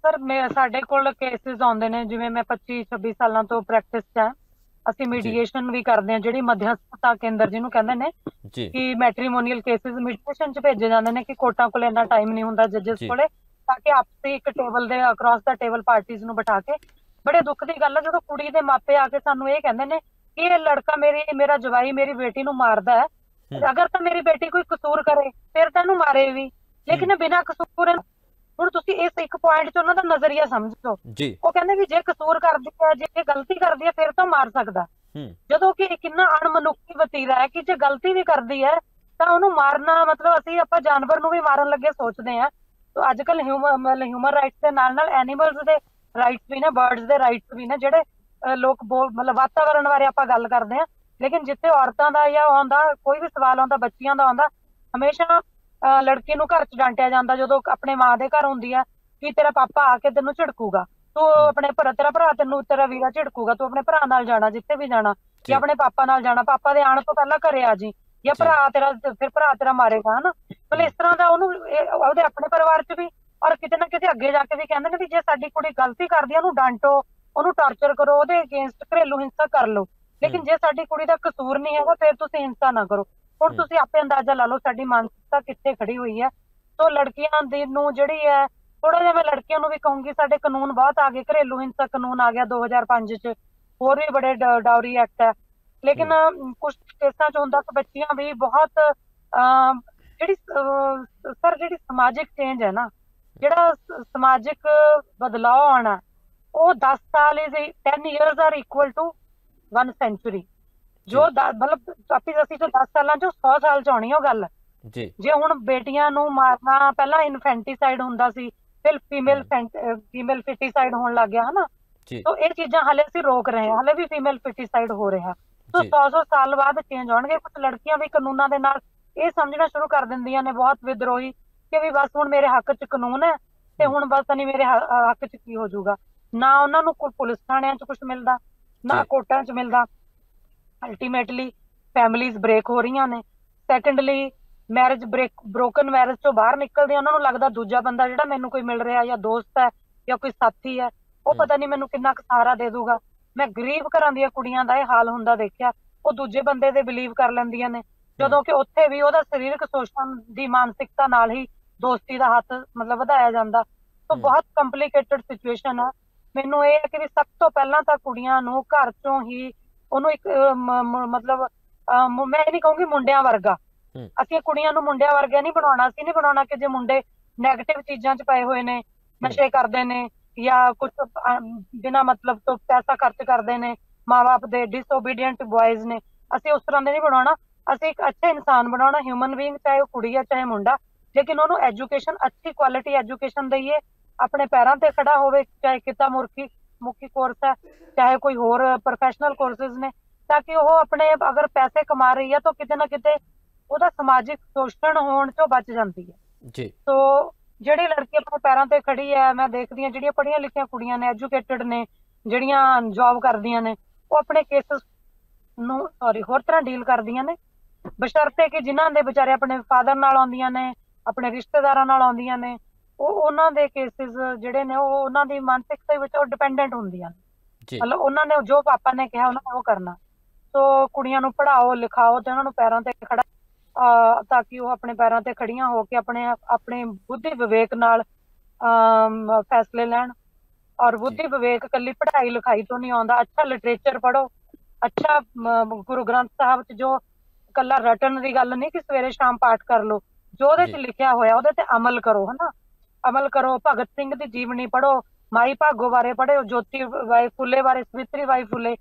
ਸਰ ਮੈਂ ਸਾਡੇ ਕੋਲ ਕੇਸਿਸ ਆਉਂਦੇ ਨੇ ਜਿਵੇਂ ਮੈਂ 25 26 ਸਾਲਾਂ ਤੋਂ ਪ੍ਰੈਕਟਿਸ 'ਚ ਹਾਂ। ਅਸੀਂ ਮੀਡੀਏਸ਼ਨ ਵੀ ਕਰਦੇ ਹਾਂ ਜਿਹੜੀ ਮਧਿਅਸਥਤਾ ਕੇਂਦਰ ਜਿਹਨੂੰ ਕਹਿੰਦੇ ਨੇ ਕਿ ਮੈਟ੍ਰੀਮੋਨੀਅਲ ਕੇਸਿਸ ਮੀਡੀਏਸ਼ਨ 'ਚ ਭੇਜੇ ਜਾਂਦੇ ਨੇ ਕਿ ਕੋਰਟਾਂ ਕੋਲ ਇੰਨਾ ਟਾਈਮ ਨਹੀਂ ਹੁੰਦਾ ਜੱਜਸ। ਕੋਲੇ ਤਾਂ ਕਿ ਆਪਸੀ ਇੱਕ ਟੇਬਲ ਦੇ ਅਕ੍ਰੋਸ ਦਾ ਟੇਬਲ ਪਾਰਟੀਆਂ ਨੂੰ ਬਿਠਾ ਕੇ ਬੜੇ ਦੁੱਖ ਦੀ ਗੱਲ ਹੈ ਜਦੋਂ ਕੁੜੀ ਦੇ ਮਾਪੇ ਆ ਕੇ ਸਾਨੂੰ ਇਹ ਕਹਿੰਦੇ ਨੇ ਕਿ ਇਹ ਲੜਕਾ ਮੇਰੀ ਮੇਰਾ ਜਵਾਈ ਮੇਰੀ ਬੇਟੀ ਨੂੰ ਮਾਰਦਾ ਹੈ। ਹੂੰ। ਅਗਰ ਤਾਂ ਮੇਰੀ ਬੇਟੀ ਕੋਈ ਕਸੂਰ ਕਰੇ ਫਿਰ ਤਾਂ ਇਹਨੂੰ ਮਾਰੇ ਵੀ। ਲੇਕਿਨ ਬਿਨਾਂ ਕਸੂਰ ਹੁਣ ਤੁਸੀਂ ਇਸ ਇੱਕ ਪੁਆਇੰਟ 'ਚ ਉਹਨਾਂ ਦਾ ਨਜ਼ਰੀਆ ਸਮਝੋ। ਜੀ। ਉਹ ਕਹਿੰਦੇ ਵੀ ਜੇ ਕਸੂਰ ਕਰਦੀ ਹੈ ਜੇ ਗਲਤੀ ਕਰਦੀ ਹੈ ਫਿਰ ਤਾਂ ਮਾਰ ਸਕਦਾ। ਹੂੰ। ਜਦੋਂ ਕਿ ਇਹ ਕਿੰਨਾ ਅਣਮਨੁੱਖੀ ਵਤੀਰਾ ਹੈ ਕਿ ਜੇ ਗਲਤੀ ਵੀ ਕਰਦੀ ਹੈ ਤਾਂ ਉਹਨੂੰ ਮਾਰਨਾ ਮਤਲਬ ਅਸੀਂ ਆਪਾਂ ਜਾਨਵਰ ਨੂੰ ਵੀ ਮਾਰਨ ਲੱਗੇ ਸੋਚਦੇ ਹਾਂ। ਤਾਂ ਅੱਜ ਕੱਲ ਹਿਊਮਨ ਹਿਊਮਨ ਰਾਈਟਸ ਦੇ ਨਾਲ ਨਾਲ ਐਨੀਮਲਸ ਦੇ ਰਾਈਟਸ ਵੀ ਨੇ ਬਰਡਸ ਦੇ ਰਾਈਟਸ ਵੀ ਨੇ ਜਿਹੜੇ ਲੋਕ ਬੋਲ ਮਤਲਬ ਵਾਤਾਵਰਣ ਬਾਰੇ ਆਪਾਂ ਗੱਲ ਕਰਦੇ ਹਾਂ। ਲੇਕਿਨ ਜਿੱਥੇ ਔਰਤਾਂ ਦਾ ਜਾਂ ਆਉਂਦਾ ਕੋਈ ਵੀ ਸਵਾਲ ਆਉਂਦਾ ਬੱਚੀਆਂ ਦਾ ਆਉਂਦਾ ਹਮੇਸ਼ਾ ਲੜਕੀ ਨੂੰ ਘਰ 'ਚ ਡਾਂਟਿਆ ਜਾਂਦਾ ਜਦੋਂ ਆਪਣੇ ਮਾਂ ਦੇ ਘਰ ਹੁੰਦੀ ਆ ਕਿ ਤੇਰਾ ਪਾਪਾ ਆ ਕੇ ਤੈਨੂੰ ਝਿੜਕੂਗਾ। ਤੂੰ ਆਪਣੇ ਭਰਾ ਤੇਰਾ ਭਰਾ ਤੈਨੂੰ ਤੇਰਾ ਵੀਰਾ ਝਿੜਕੂਗਾ। ਤੂੰ ਆਪਣੇ ਭਰਾ ਨਾਲ ਜਾਣਾ ਜਿੱਥੇ ਵੀ ਜਾਣਾ ਜੀ। ਆਪਣੇ ਪਾਪਾ ਨਾਲ ਜਾਣਾ। ਪਾਪਾ ਦੇ ਆਉਣ ਤੋਂ ਪਹਿਲਾਂ ਘਰੇ ਆ ਜੀ। ਜਾਂ। ਭਰਾ ਤੇਰਾ ਫਿਰ ਭਰਾ ਤੇਰਾ ਮਾਰੇਗਾ ਹਨਾ? ਮਤਲਬ ਇਸ ਤਰ੍ਹਾਂ ਦਾ ਉਹਨੂੰ ਉਹਦੇ ਆਪਣੇ ਪਰਿਵਾਰ 'ਚ ਵੀ ਔਰ ਕਿਤੇ ਨਾ ਕਿਤੇ ਅੱਗੇ ਜਾ ਕੇ ਵੀ ਕਹਿੰਦੇ ਨੇ ਵੀ ਜੇ ਸਾਡੀ ਕੁੜੀ ਗਲਤੀ ਕਰਦੀ ਆ ਉਹਨੂੰ ਡਾਂਟੋ ਉਹਨੂੰ ਟਾਰਚਰ ਕਰੋ ਉਹਦੇ ਅਗੇਂਸਟ ਘਰੇਲੂ ਹਿੰਸਾ ਕਰ ਲਓ। ਲੇਕਿਨ ਹੂੰ। ਜੇ ਸਾਡੀ ਕੁੜੀ ਦਾ ਕਸੂਰ ਨਹੀਂ ਹੈਗਾ ਫਿਰ ਤੁਸੀਂ ਹਿੰਸਾ ਨਾ ਕਰੋ। ਹੁਣ ਹੂੰ। ਤੁਸੀਂ ਆਪੇ ਅੰਦਾਜ਼ਾ ਲਾ ਲਓ ਸਾਡੀ ਮਾਨਸਿਕਤਾ ਕਿੱਥੇ ਖੜੀ ਹੋਈ ਹੈ। ਸੋ ਲੜਕੀਆਂ ਦੀ ਨੂੰ ਜਿਹੜੀ ਹੈ ਥੋੜਾ ਜਿਹਾ ਮੈਂ ਲੜਕੀਆਂ ਨੂੰ ਵੀ ਕਹੂੰਗੀ ਸਾਡੇ ਕਾਨੂੰਨ ਬਹੁਤ ਆ ਗਏ ਘਰੇਲੂ ਹਿੰਸਾ ਕਾਨੂੰਨ ਆ ਗਿਆ 2005 ਚ ਹੋਰ ਵੀ ਬੜੇ ਡ- ਡਾਊਰੀ ਐਕਟ ਹੈ। ਲੇਕਿਨ ਕੁਝ ਕੇਸਾਂ ਚ ਹੁੰਦਾ ਕਿ ਬੱਚੀਆਂ ਵੀ ਬਹੁਤ ਜਿਹੜੀ ਸਰ ਜਿਹੜੀ ਸਮਾਜਿਕ ਚੇਂਜ ਹੈ ਨਾ ਜਿਹੜਾ ਸਮਾਜਿਕ ਬਦਲਾਅ ਆਉਣਾ ਉਹ 10 ਸਾਲ is 10 years are equal to 1 century ਜੋ ਮਤਲਬ ਕਾਪੀ ਅਸੀਂ ਜੋ 10 ਸਾਲਾਂ ਚ 100 ਸਾਲ ਚ ਆਉਣੀ ਉਹ ਗੱਲ। ਜੀ। ਜੇ ਹੁਣ ਬੇਟੀਆਂ ਨੂੰ ਮਾਰਨਾ ਪਹਿਲਾਂ ਇਨਫੈਂਟੀਸਾਈਡ ਹੁੰਦਾ ਸੀ ਫਿਰ ਫੀਮੇਲ ਫੀਮੇਲ ਫਿਟੀਸਾਈਡ ਹੋਣ ਲੱਗ ਗਿਆ ਹਨਾ? ਜੀ। ਸੋ ਇਹ ਚੀਜ਼ਾਂ ਹਲੇ ਅਸੀਂ ਰੋਕ ਰਹੇ ਹਾਂ ਹਲੇ ਵੀ ਫੀਮੇਲ ਫਿਟੀਸਾਈਡ ਹੋ ਰਿਹਾ। ਸੋ ਜੀ। 100 ਸਾਲ ਬਾਅਦ ਚੇਂਜ ਹੋਣਗੇ ਕੁਝ ਲੜਕੀਆਂ ਵੀ ਕਾਨੂੰਨਾਂ ਦੇ ਨਾਲ ਇਹ ਸਮਝਣਾ ਸ਼ੁਰੂ ਕਰ ਦਿੰਦੀਆਂ ਨੇ ਬਹੁਤ ਵਿਦਰੋਹੀ ਕਿ ਵੀ ਬਸ ਹੁਣ ਮੇਰੇ ਹੱਕ 'ਚ ਕਾਨੂੰਨ ਹੈ ਤੇ ਹੁਣ ਬਸ ਨਹੀਂ ਮੇਰੇ ਹੱਕ 'ਚ ਕੀ ਹੋ ਜਾਊਗਾ। ਨਾ ਉਹਨਾਂ ਨੂੰ ਕੋਈ ਪੁਲਿਸ ਥਾਣਿਆਂ 'ਚ ਕੁਝ ਮਿਲਦਾ ਨਾ ਜੀ। ਕੋਰਟਾਂ 'ਚ ਮਿਲਦਾ। ਅਲਟੀਮੇਟਲੀ ਫੈਮਿਲੀਜ਼ ਬ੍ਰੇਕ ਹੋ ਰਹੀਆਂ ਨੇ। Secondly marriage break broken marriage ਤੋਂ ਬਾਹਰ ਨਿਕਲਦੇ ਉਹਨਾਂ ਨੂੰ ਲੱਗਦਾ ਦੂਜਾ ਬੰਦਾ ਜਿਹੜਾ ਮੈਨੂੰ ਕੋਈ ਮਿਲ ਰਿਹਾ ਜਾਂ ਦੋਸਤ ਹੈ ਜਾਂ ਕੋਈ ਸਾਥੀ ਹੈ ਉਹ। ਪਤਾ ਨਹੀਂ ਮੈਨੂੰ ਕਿੰਨਾ ਕੁ ਸਹਾਰਾ ਦੇ ਦੂਗਾ। ਮੈਂ ਗਰੀਬ ਘਰਾਂ ਦੀਆਂ ਕੁੜੀਆਂ ਦਾ ਇਹ ਹਾਲ ਹੁੰਦਾ ਦੇਖਿਆ। ਉਹ ਦੂਜੇ ਬੰਦੇ ਤੇ ਬਿਲੀਵ ਕਰ ਲੈਂਦੀਆਂ ਨੇ। ਜਦੋਂ ਕਿ ਉੱਥੇ ਵੀ ਉਹਦਾ ਸਰੀਰਕ ਸ਼ੋਸ਼ਣ ਦੀ ਮਾਨਸਿਕਤਾ ਨਾਲ ਹੀ ਦੋਸਤੀ ਦਾ ਹੱਥ ਮਤਲਬ ਵਧਾਇਆ ਜਾਂਦਾ। ਸੋ। ਬਹੁਤ ਕੰਪਲਿਕੇਟਡ ਸਿਚੁਏਸ਼ਨ ਆ। ਮੈਨੂੰ ਇਹ ਹੈ ਕਿ ਵੀ ਸਭ ਤੋਂ ਪਹਿਲਾਂ ਤਾਂ ਕੁੜੀਆਂ ਨੂੰ ਘਰ ਚੋਂ ਹੀ ਉਹਨੂੰ ਇੱਕ ਮਤਲਬ ਮ- ਇਹ ਨਹੀਂ ਕਹੂੰਗੀ ਮੁੰਡਿਆਂ ਵਰਗਾ। ਅਸੀਂ ਕੁੜੀਆਂ ਨੂੰ ਮੁੰਡਿਆਂ ਵਰਗਾ ਨਹੀਂ ਬਣਾਉਣਾ ਅਸੀਂ ਨਹੀਂ ਬਣਾਉਣਾ ਕਿ ਜੇ ਮੁੰਡੇ 네ਗੇਟਿਵ ਚੀਜ਼ਾਂ 'ਚ ਪਏ ਹੋਏ ਨੇ ਨਸ਼ੇ ਕਰਦੇ ਨੇ ਜਾਂ ਕੁਝ ਬਿਨਾ ਮਤਲਬ ਤੋਂ ਪੈਸਾ ਖਰਚ ਕਰਦੇ ਨੇ ਮਾਪੇ ਦੇ ਡਿਸਓਬੀਡੀਐਂਟ ਬॉयਜ਼ ਨੇ ਅਸੀਂ ਉਸ ਤਰ੍ਹਾਂ ਦੇ ਨਹੀਂ ਬਣਾਉਣਾ। ਅਸੀਂ ਇੱਕ ਅੱਛਾ ਇਨਸਾਨ ਬਣਾਉਣਾ ਹਿਊਮਨ ਬੀਇੰਗ ਚਾਹੇ ਉਹ ਕੁੜੀ ਹੈ ਚਾਹੇ ਮੁੰਡਾ ਲੇਕਿਨ ਉਹਨੂੰ ਐਜੂਕੇਸ਼ਨ ਅੱਛੀ ਕੁਆਲਿਟੀ ਐਜੂਕੇਸ਼ਨ ਦਈਏ ਆਪਣੇ ਪੈਰਾਂ ਤੇ ਖੜਾ ਹੋਵੇ ਚਾਹੇ ਕਿਤਾ ਮੁਰਖੀ ਮੁਖੀ ਕੋਰਸ ਹੈ ਚਾਹੇ ਕੋਈ ਹੋਰ ਪ੍ਰੋਫੈਸ਼ਨਲ ਕੋਰਸਸ ਨੇ ਤਾਂ ਕਿ ਉਹ ਆਪਣੇ ਅਗਰ ਪੈਸੇ ਕਮਾ ਰਹੀ ਹੈ ਤਾਂ ਕਿਤੇ ਨਾ ਕਿਤੇ ਉਹਦਾ ਸਮਾਜਿਕ ਸ਼ੋਸ਼ਣ ਹੋਣ ਤੋਂ ਬਚ ਜਾਂਦੀ ਹੈ। ਜੀ। ਸੋ ਜਿਹੜੀ ਲੜਕੀ ਆਪਣੇ ਪੈਰਾਂ ਤੇ ਖੜੀ ਹੈ ਮੈਂ ਦੇਖਦੀ ਹਾਂ ਜਿਹੜੀਆਂ ਪੜ੍ਹੀਆਂ ਲਿਖੀਆਂ ਕੁੜੀਆਂ ਨੇ ਐਜੂਕੇਟਿਡ ਨੇ ਜਿਹੜੀਆਂ ਜੌਬ ਕਰਦੀਆਂ ਨੇ ਉਹ ਆਪਣੇ ਕੇਸਸ ਨੂੰ ਸੌਰੀ ਹੋਰ ਤਰ੍ਹਾਂ ਡੀਲ ਕਰਦੀਆਂ ਨੇ। ਬਸ਼ਰਤੇ ਕਿ ਜਿਨ੍ਹਾਂ ਦੇ ਵਿਚਾਰੇ ਆਪਣੇ ਫਾਦਰ ਨਾਲ ਆਉਂਦੀਆਂ ਨੇ ਆਪਣੇ ਰਿਸ਼ਤੇਦਾਰਾਂ ਨਾਲ ਆਉਂਦੀਆਂ ਨੇ ਉਹ ਉਹਨਾਂ ਦੇ ਕੇਸਿਸ ਜਿਹੜੇ ਨੇ ਉਹ ਉਹਨਾਂ ਦੀ ਮਾਨਸਿਕਤਾ ਵਿੱਚ ਉਹ ਡਿਪੈਂਡੈਂਟ ਹੁੰਦੀਆਂ ਨੇ। ਜੀ। ਮਤਲਬ ਉਹਨਾਂ ਨੇ ਜੋ ਪਾਪਾ ਨੇ ਕਿਹਾ ਉਹਨਾਂ ਨੇ ਉਹ ਕਰਨਾ। ਸੋ ਕੁੜੀਆਂ ਨੂੰ ਪੜ੍ਹਾਓ ਲਿਖਾਓ ਤੇ ਉਹਨਾਂ ਨੂੰ ਪੈਰਾਂ ਤੇ ਖੜਾ ਤਾਂ ਕਿ ਉਹ ਆਪਣੇ ਪੈਰਾਂ ਤੇ ਖੜੀਆਂ ਹੋ ਕੇ ਆਪਣੇ ਆਪਣੇ ਬੁੱਧੀ ਵਿਵੇਕ ਨਾਲ ਫੈਸਲੇ ਲੈਣ। ਔਰ ਬੁੱਧੀ ਵਿਵੇਕ ਕੱਲੀ ਪੜ੍ਹਾਈ ਲਿਖਾਈ ਤੋਂ ਨਹੀਂ ਆਉਂਦਾ। ਅੱਛਾ ਲਿਟਰੇਚਰ ਪੜ੍ਹੋ। ਅੱਛਾ ਗੁਰੂ ਗ੍ਰੰਥ ਸਾਹਿਬ 'ਚ ਜੋ ਕੱਲਾ ਰਟਣ ਦੀ ਗੱਲ ਨਹੀਂ ਕਿ ਸਵੇਰੇ ਸ਼ਾਮ ਪਾਠ ਕਰ ਲਓ। ਜੋ ਉਹਦੇ 'ਚ। ਲਿਖਿਆ ਹੋਇਆ ਉਹਦੇ ਤੇ ਅਮਲ ਕਰੋ ਹਨਾ? ਅਮਲ ਕਰੋ ਭਗਤ ਸਿੰਘ ਦੀ ਜੀਵਨੀ ਪੜ੍ਹੋ ਮਾਈ ਭਾਗੋ ਬਾਰੇ ਪੜ੍ਹੋ ਜੋਤੀ ਬਾਈ ਫੁੱਲੇ ਬਾਰੇ ਸਵਿਤਰੀ ਬਾਈ ਫੁੱਲੇ।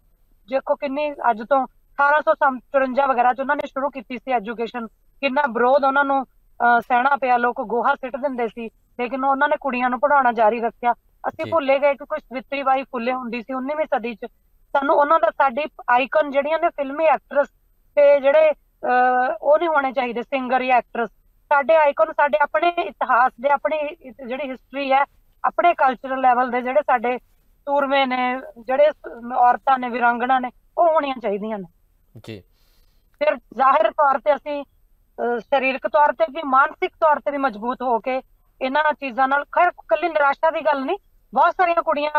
ਦੇਖੋ ਕਿੰਨੀ ਅੱਜ ਤੋਂ 1854 ਵਗੈਰਾ ਚ ਉਹਨਾਂ ਨੇ ਸ਼ੁਰੂ ਕੀਤੀ ਸੀ ਐਜੂਕੇਸ਼ਨ। ਕਿੰਨਾ ਵਿਰੋਧ ਉਹਨਾਂ ਨੂੰ ਸਹਿਣਾ ਪਿਆ ਲੋਕ ਗੋਹਾ ਸਿੱਟ ਦਿੰਦੇ ਸੀ। ਲੇਕਿਨ ਉਹਨਾਂ ਨੇ ਕੁੜੀਆਂ ਨੂੰ ਪੜਾਉਣਾ ਜਾਰੀ ਰੱਖਿਆ। ਅਸੀਂ। ਭੁੱਲੇ ਗਏ ਕਿ ਕੋਈ ਸਵਿਤਰੀ ਬਾਈ ਫੁੱਲੇ ਹੁੰਦੀ ਸੀ 19ਵੀਂ ਸਦੀ ਚ। ਸਾਨੂੰ ਉਹਨਾਂ ਦਾ ਸਾਡੀ ਆਈਕਨ ਜਿਹੜੀਆਂ ਨੇ ਫਿਲਮੀ ਐਕਟਰਸ ਤੇ ਜਿਹੜੇ ਉਹ ਨਹੀਂ ਹੋਣੇ ਚਾਹੀਦੇ ਸਿੰਗਰ ਜਾਂ ਐਕਟਰਸ ਸਾਡੇ ਆਈਕਨ ਸਾਡੇ ਆਪਣੇ ਇਤਿਹਾਸ ਦੇ ਆਪਣੀ ਜਿਹੜੀ ਹਿਸਟਰੀ ਹੈ ਆਪਣੇ ਕਲਚਰਲ ਲੈਵਲ ਦੇ ਜਿਹੜੇ ਸਾਡੇ ਸੂਰਮੇ ਨੇ ਜਿਹੜੇ ਔਰਤਾਂ ਨੇ ਵਿਰਾਂਗਣਾ ਨੇ ਉਹ ਹੋਣੀਆਂ ਚਾਹੀਦੀਆਂ ਨੇ। ਜੀ। ਫਿਰ ਜ਼ਾਹਿਰ ਤੌਰ ਤੇ ਅਸੀਂ ਸਰੀਰਕ ਤੌਰ ਤੇ ਵੀ ਮਾਨਸਿਕ ਤੌਰ ਤੇ ਵੀ ਮਜ਼ਬੂਤ ਹੋ ਕੇ ਇਹਨਾਂ ਚੀਜ਼ਾਂ ਨਾਲ ਖੈਰ ਕੱਲੀ ਨਿਰਾਸ਼ਾ ਦੀ ਗੱਲ ਨਹੀਂ ਬਹੁਤ ਸਾਰੀਆਂ ਕੁੜੀਆਂ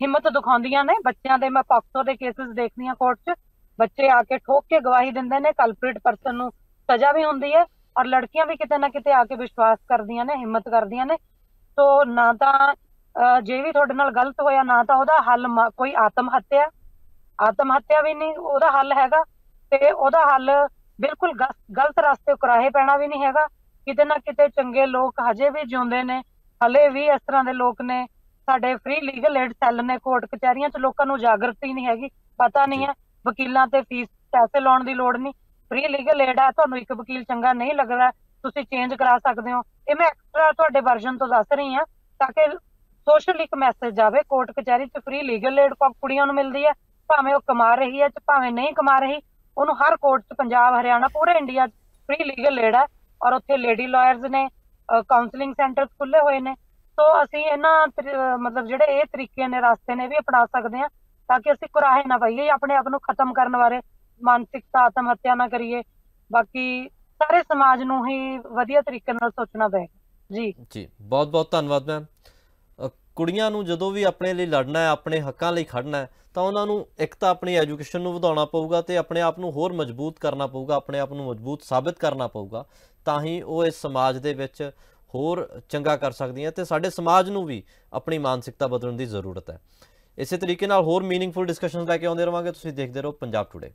ਹਿੰਮਤ ਦਿਖਾਉਂਦੀਆਂ ਨੇ। ਬੱਚਿਆਂ ਦੇ ਮੈਂ ਪੌਕਸੋ ਦੇ ਕੇਸਿਸ ਦੇਖਦੀਆਂ ਕੋਰਟ 'ਚ। ਬੱਚੇ ਆ ਕੇ ਠੋਕ ਕੇ ਗਵਾਹੀ ਦਿੰਦੇ ਨੇ ਕਲਪ੍ਰੀਟ ਪਰਸਨ ਨੂੰ ਸਜ਼ਾ ਵੀ ਹੁੰਦੀ ਹੈ। ਔਰ ਲੜਕੀਆਂ ਵੀ ਕਿਤੇ ਨਾ ਕਿਤੇ ਆ ਕੇ ਵਿਸ਼ਵਾਸ ਕਰਦੀਆਂ ਨੇ ਹਿੰਮਤ ਕਰਦੀਆਂ ਨੇ। ਸੋ ਨਾ ਤਾਂ ਜੇ ਵੀ ਤੁਹਾਡੇ ਨਾਲ ਗਲਤ ਹੋਇਆ ਨਾ ਤਾਂ ਉਹਦਾ ਹੱਲ ਕੋਈ ਆਤਮ ਹੱਤਿਆ ਆਤਮ ਹੱਤਿਆ ਵੀ ਨਹੀਂ ਉਹਦਾ ਹੱਲ ਹੈਗਾ। ਤੇ ਉਹਦਾ ਹੱਲ ਬਿਲਕੁਲ ਗਲਤ ਰਸਤੇ ਉਕਰਾਹੇ ਪੈਣਾ ਵੀ ਨਹੀਂ ਹੈਗਾ। ਕਿਤੇ ਨਾ ਕਿਤੇ ਚੰਗੇ ਲੋਕ ਹਜੇ ਵੀ ਜਿਉਂਦੇ ਨੇ ਹਲੇ ਵੀ ਇਸ ਤਰ੍ਹਾਂ ਦੇ ਲੋਕ ਨੇ। ਸਾਡੇ ਫ੍ਰੀ ਲੀਗਲ ਏਡ ਸੈੱਲ ਨੇ ਕੋਰਟ ਕਚਹਿਰੀਆਂ 'ਚ ਲੋਕਾਂ ਨੂੰ ਜਾਗਰਤੀ ਨਹੀਂ ਹੈਗੀ। ਪਤਾ ਨਹੀਂ ਹੈ ਵਕੀਲਾਂ ਤੇ ਫੀਸ ਪੈਸੇ ਲਾਉਣ ਦੀ ਲੋੜ ਨਹੀਂ। ਫ੍ਰੀ ਲੀਗਲ ਏਡ ਆ, ਤੁਹਾਨੂੰ ਇੱਕ ਵਕੀਲ ਚੰਗਾ ਨਹੀਂ ਲੱਗਦਾ, ਤੁਸੀਂ ਚੇਂਜ ਕਰਾ ਸਕਦੇ ਹੋ। ਇਹ ਮੈਂ ਐਕਸਟਰਾ ਤੁਹਾਡੇ ਵਰਜ਼ਨ ਤੋਂ ਦੱਸ ਰਹੀ ਹਾਂ, ਤਾਂ ਕਿ ਸੋਸ਼ਲ ਇੱਕ ਮੈਸੇਜ ਜਾਵੇ ਕੋਰਟ ਕਚਹਿਰੀ 'ਚ ਫ੍ਰੀ ਲੀਗਲ ਏਡ ਕੁੜੀਆਂ ਨੂੰ ਮਿਲਦੀ ਹੈ, ਭਾਵੇਂ ਉਹ ਕਮਾ ਰਹੀ ਹੈ ਤੇ ਭਾਵੇਂ ਨਹੀਂ ਕਮਾ ਰਹੀ, ਉਹਨੂੰ ਹਰ ਕੋਰਟ 'ਚ ਪੰਜਾਬ, ਹਰਿਆਣਾ, ਪੂਰੇ ਇੰਡੀਆ 'ਚ ਫ੍ਰੀ ਲੀਗਲ ਏਡ ਹੈ ਔਰ ਉੱਥੇ ਲੇਡੀ ਲਾਇਰਸ ਨੇ ਕਾਉਂਸਲਿੰਗ ਸੈਂਟਰਸ ਖੁੱਲੇ ਹੋਏ ਨੇ। ਸੋ ਅਸੀਂ ਇਹਨਾਂ ਮਤਲਬ ਜਿਹੜੇ ਇਹ ਤਰੀਕੇ ਨੇ, ਰਸਤੇ ਨੇ ਵੀ ਅਪਣਾ ਸਕਦੇ ਹਾਂ, ਤਾਂ ਕਿ ਅਸੀਂ ਕੁਰਾਹੇ ਨਾ ਪਾਈਏ, ਆਪਣੇ ਆਪ ਨੂੰ ਖਤਮ ਕਰਨ ਬਾਰੇ। ਮਾਨਸਿਕਤਾ ਆਤਮ ਹੱਤਿਆ ਨਾ ਕਰੀਏ, ਬਾਕੀ ਸਾਰੇ ਸਮਾਜ ਨੂੰ ਹੀ ਵਧੀਆ ਤਰੀਕੇ ਨਾਲ ਸੋਚਣਾ ਪਏਗਾ। ਜੀ। ਜੀ, ਬਹੁਤ ਬਹੁਤ ਧੰਨਵਾਦ ਮੈਮ। ਕੁੜੀਆਂ ਨੂੰ ਜਦੋਂ ਵੀ ਆਪਣੇ ਲਈ ਲੜਨਾ ਹੈ, ਆਪਣੇ ਹੱਕਾਂ ਲਈ ਖੜਨਾ ਹੈ, ਤਾਂ ਉਹਨਾਂ ਨੂੰ ਇੱਕ ਤਾਂ ਆਪਣੀ ਐਜੂਕੇਸ਼ਨ ਨੂੰ ਵਧਾਉਣਾ ਪਊਗਾ ਤੇ ਆਪਣੇ ਆਪ ਨੂੰ ਹੋਰ ਮਜ਼ਬੂਤ ਕਰਨਾ ਪਊਗਾ, ਆਪਣੇ ਆਪ ਨੂੰ ਮਜ਼ਬੂਤ ਸਾਬਿਤ ਕਰਨਾ ਪਊਗਾ, ਤਾਂ ਹੀ ਉਹ ਇਸ ਸਮਾਜ ਦੇ ਵਿੱਚ ਹੋਰ ਚੰਗਾ ਕਰ ਸਕਦੀਆਂ ਤੇ ਸਾਡੇ ਸਮਾਜ ਨੂੰ ਵੀ ਆਪਣੀ ਮਾਨਸਿਕਤਾ ਬਦਲਣ ਦੀ ਜ਼ਰੂਰਤ ਹੈ। ਇਸੇ ਤਰੀਕੇ ਨਾਲ ਹੋਰ ਮੀਨਿੰਗਫੁਲ ਡਿਸਕਸ਼ਨਸ ਲੈ ਕੇ ਆਉਂਦੇ ਰਵਾਂਗੇ। ਤੁਸੀਂ ਦੇਖਦੇ ਰਹੋ ਪੰਜਾਬ ਟੁਡੇ